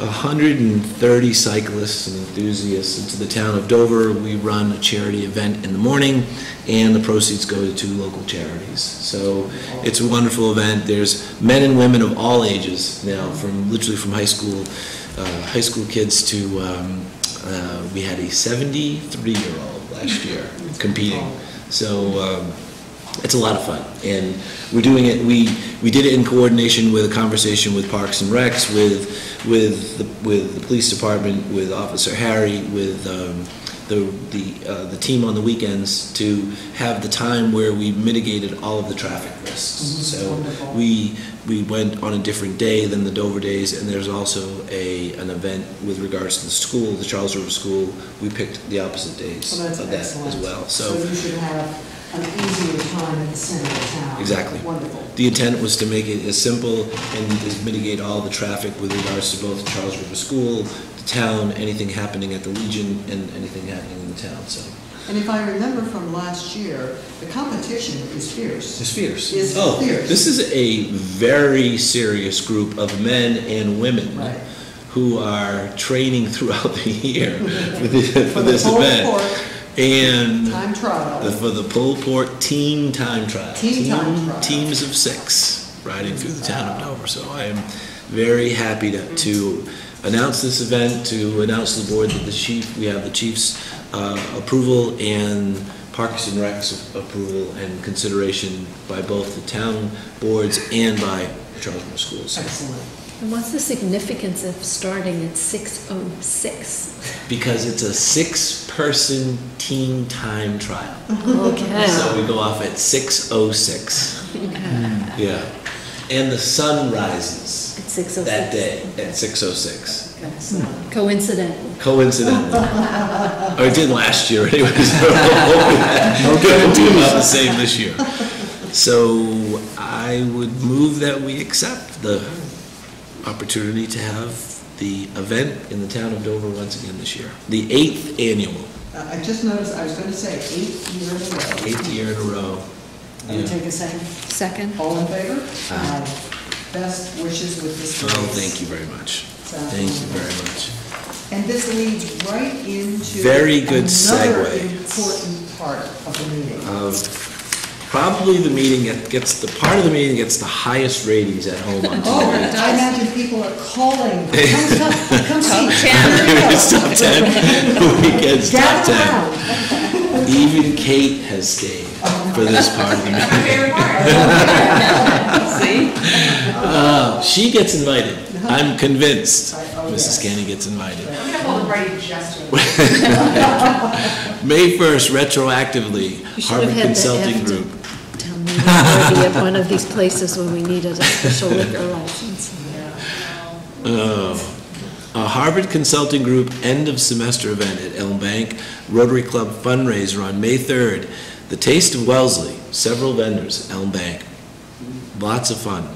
130 cyclists and enthusiasts into the town of Dover. We run a charity event in the morning, and the proceeds go to two local charities. So it's a wonderful event. There's men and women of all ages now, from literally from high school, uh, high school kids to, um, uh, we had a 73-year-old last year competing. So um, it's a lot of fun, and we're doing it, we, we did it in coordination with a conversation with Parks and Recs, with, with, the with the police department, with Officer Harry, with um, the, the, uh, the team on the weekends, to have the time where we mitigated all of the traffic risks. So we, we went on a different day than the Dover days, and there's also a, an event with regards to the school, the Charles River School, we picked the opposite days that's of that as excellent. well, So you should have an easier time at the center of town. Exactly. Wonderful. The intent was to make it as simple and mitigate all the traffic with regards to both Charles River School, the town, anything happening at the Legion, and anything happening in the town, so. And if I remember from last year, the competition is fierce. It's fierce. Is Oh, fierce. this is a very serious group of men and women Right. who are training throughout the year for this, for For the this event. Port And Time trial. the- for the Pullport Team Time Trial. Team Time Trial. Teams of six riding through the town of Dover. So I am very happy to, to announce this event, to announce to the board that the chief, we have the chief's uh, approval and Parks and Recs approval and consideration by both the town boards and by the Charlestown Schools. Excellent. And what's the significance of starting at 6:06? Because it's a six-person team time trial. Okay. So we go off at 6:06. Yeah. And the sun rises At 6:06. that day at 6:06. Coincidentally. Coincidentally. Or it did last year anyways. so we're going to do about the same this year. So I would move that we accept the opportunity to have the event in the town of Dover once again this year. The eighth annual, Uh, I just noticed, I was going to say, eighth year in a row. eighth year in a row. Can we Yeah. take a second? Second. All in favor? Aye. Best wishes with this. Well, race. thank you very much. Thank you very much. And this leads right into. Very good Another segue. important part of the meeting. Um, Probably the meeting that gets, the part of the meeting gets the highest ratings at home on Oh, TV. I imagine people are calling, come, come, come see. It's top ten, weekend's top Gather ten. around. Even Kate has stayed for this part of the meeting. See? Uh, She gets invited. I'm convinced Mrs. Canny gets invited. I'm gonna hold a party just to. May 1st, retroactively, You should have Harvard had the Consulting after Group. Meeting at one of these places when we needed a special liquor license. Oh. A Harvard Consulting Group end of semester event at Elm Bank Rotary Club fundraiser on May 3rd. The Taste of Wellesley, several vendors Elm Bank. Lots of fun.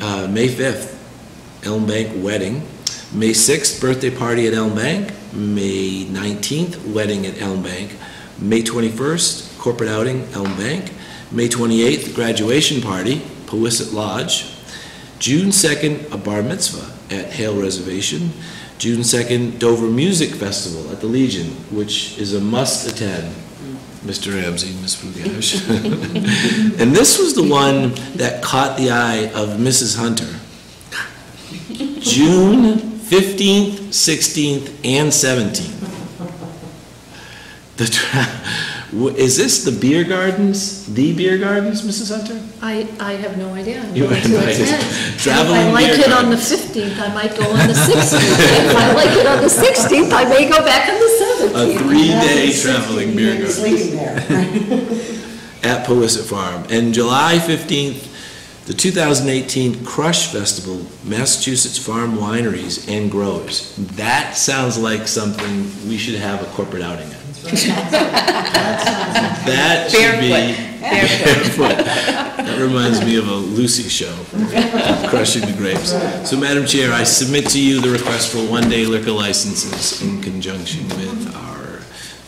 Uh, May 5th, Elm Bank wedding. May 6th, birthday party at Elm Bank. May 19th, wedding at Elm Bank. May 21st, corporate outing, Elm Bank. May 28th, graduation party, Powisset Lodge. June 2nd, a bar mitzvah at Hale Reservation. June 2nd, Dover Music Festival at the Legion, which is a must attend. Mr. Ramsey, Ms. Fugash. And this was the one that caught the eye of Mrs. Hunter. June 15th, 16th, and 17th. The, w- is this the beer gardens, the beer gardens, Mrs. Hunter? I, I have no idea. I'm You going were to invited. attend. And If I like beer it on the gardens. 15th, I might go on the 16th. If I like it on the 16th, I may go back on the 17th. A three-day traveling beer garden Sleeping there. at Powisset Farm. And July 15th, the 2018 Crush Festival, Massachusetts Farm Wineries and Growers. That sounds like something we should have a corporate outing at. That should be. Barefoot. That reminds me of a Lucy show, crushing the grapes. So, Madam Chair, I submit to you the request for one-day liquor licenses in conjunction with our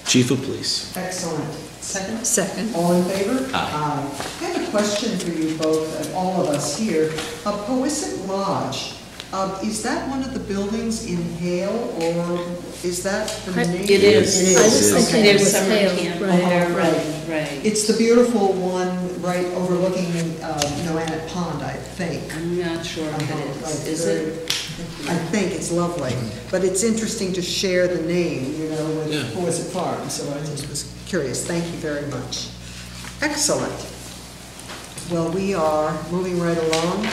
chief of police. Excellent. Second? Second. All in favor? Aye. I have a question for you both, and all of us here. A Powisset Lodge, um, is that one of the buildings in Hale, or is that the name? It is. It I was is, thinking it There's was summer Hale, camp right. there, Right. right, right. It's the beautiful one right overlooking, uh, Noanet Pond, I think. I'm not sure if Uh-huh, it right, is. Is it? I think it's lovely, but it's interesting to share the name, you know, Yeah. with Powisset Farm, so I just was curious. Thank you very much. Excellent. Well, we are moving right along.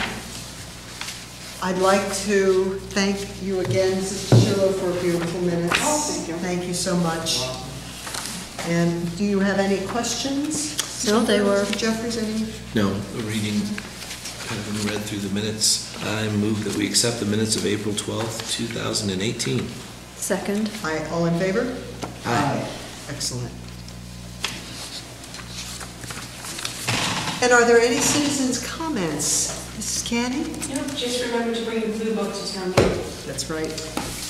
I'd like to thank you again, Mrs. Schiller, for a beautiful minutes. Oh, thank you. Thank you so much. And do you have any questions? No, they were- Mr. Jeffries, any? No, reading, having read through the minutes, I move that we accept the minutes of April 12th, 2018. Second. Aye, all in favor? Aye. Excellent. And are there any citizens' comments? Mrs. Canny? Just remember to bring the blue book to town meeting. That's right.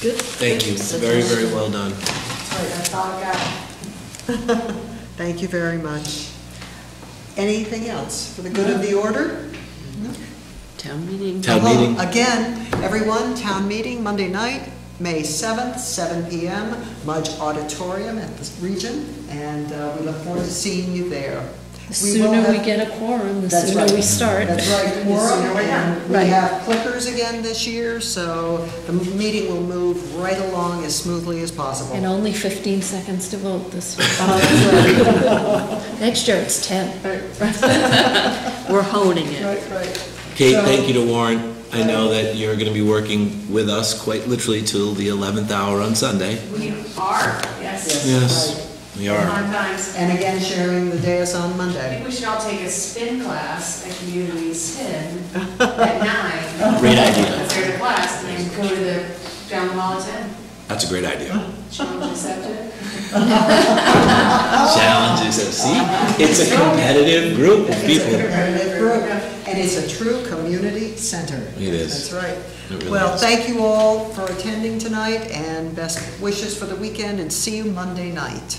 Good. Thank you, very, very well done. That's right, that's all I got. Thank you very much. Anything else for the good of the order? Town meeting. Town Well, meeting, Again, everyone, town meeting, Monday night, May 7th, 7 PM, Mudge Auditorium at the Region, and uh, we look forward to seeing you there. The We will sooner we have- get a quorum, the That's sooner right. we start. That's right, quorum, and we Right. have clickers again this year, so the meeting will move right along as smoothly as possible. And only 15 seconds to vote this year. Oh, that's right. Next year, it's 10. We're honing it. Right, right. Kate, So- thank you to Warren. I know that you're going to be working with us quite literally till the 11th hour on Sunday. We are, yes. Yes, we are. Fun times. And again, sharing the dais on I Monday. think we should all take a spin class, a community spin, at nine. Great idea. Let's go to class, and then go to the, down the hall at ten. That's a great idea. Challenge accepted. Challenge is, see, it's a competitive group of It's a people. competitive group, and it's a true community center. It is. That's right. Really Well, is. thank you all for attending tonight, and best wishes for the weekend, and see you Monday night.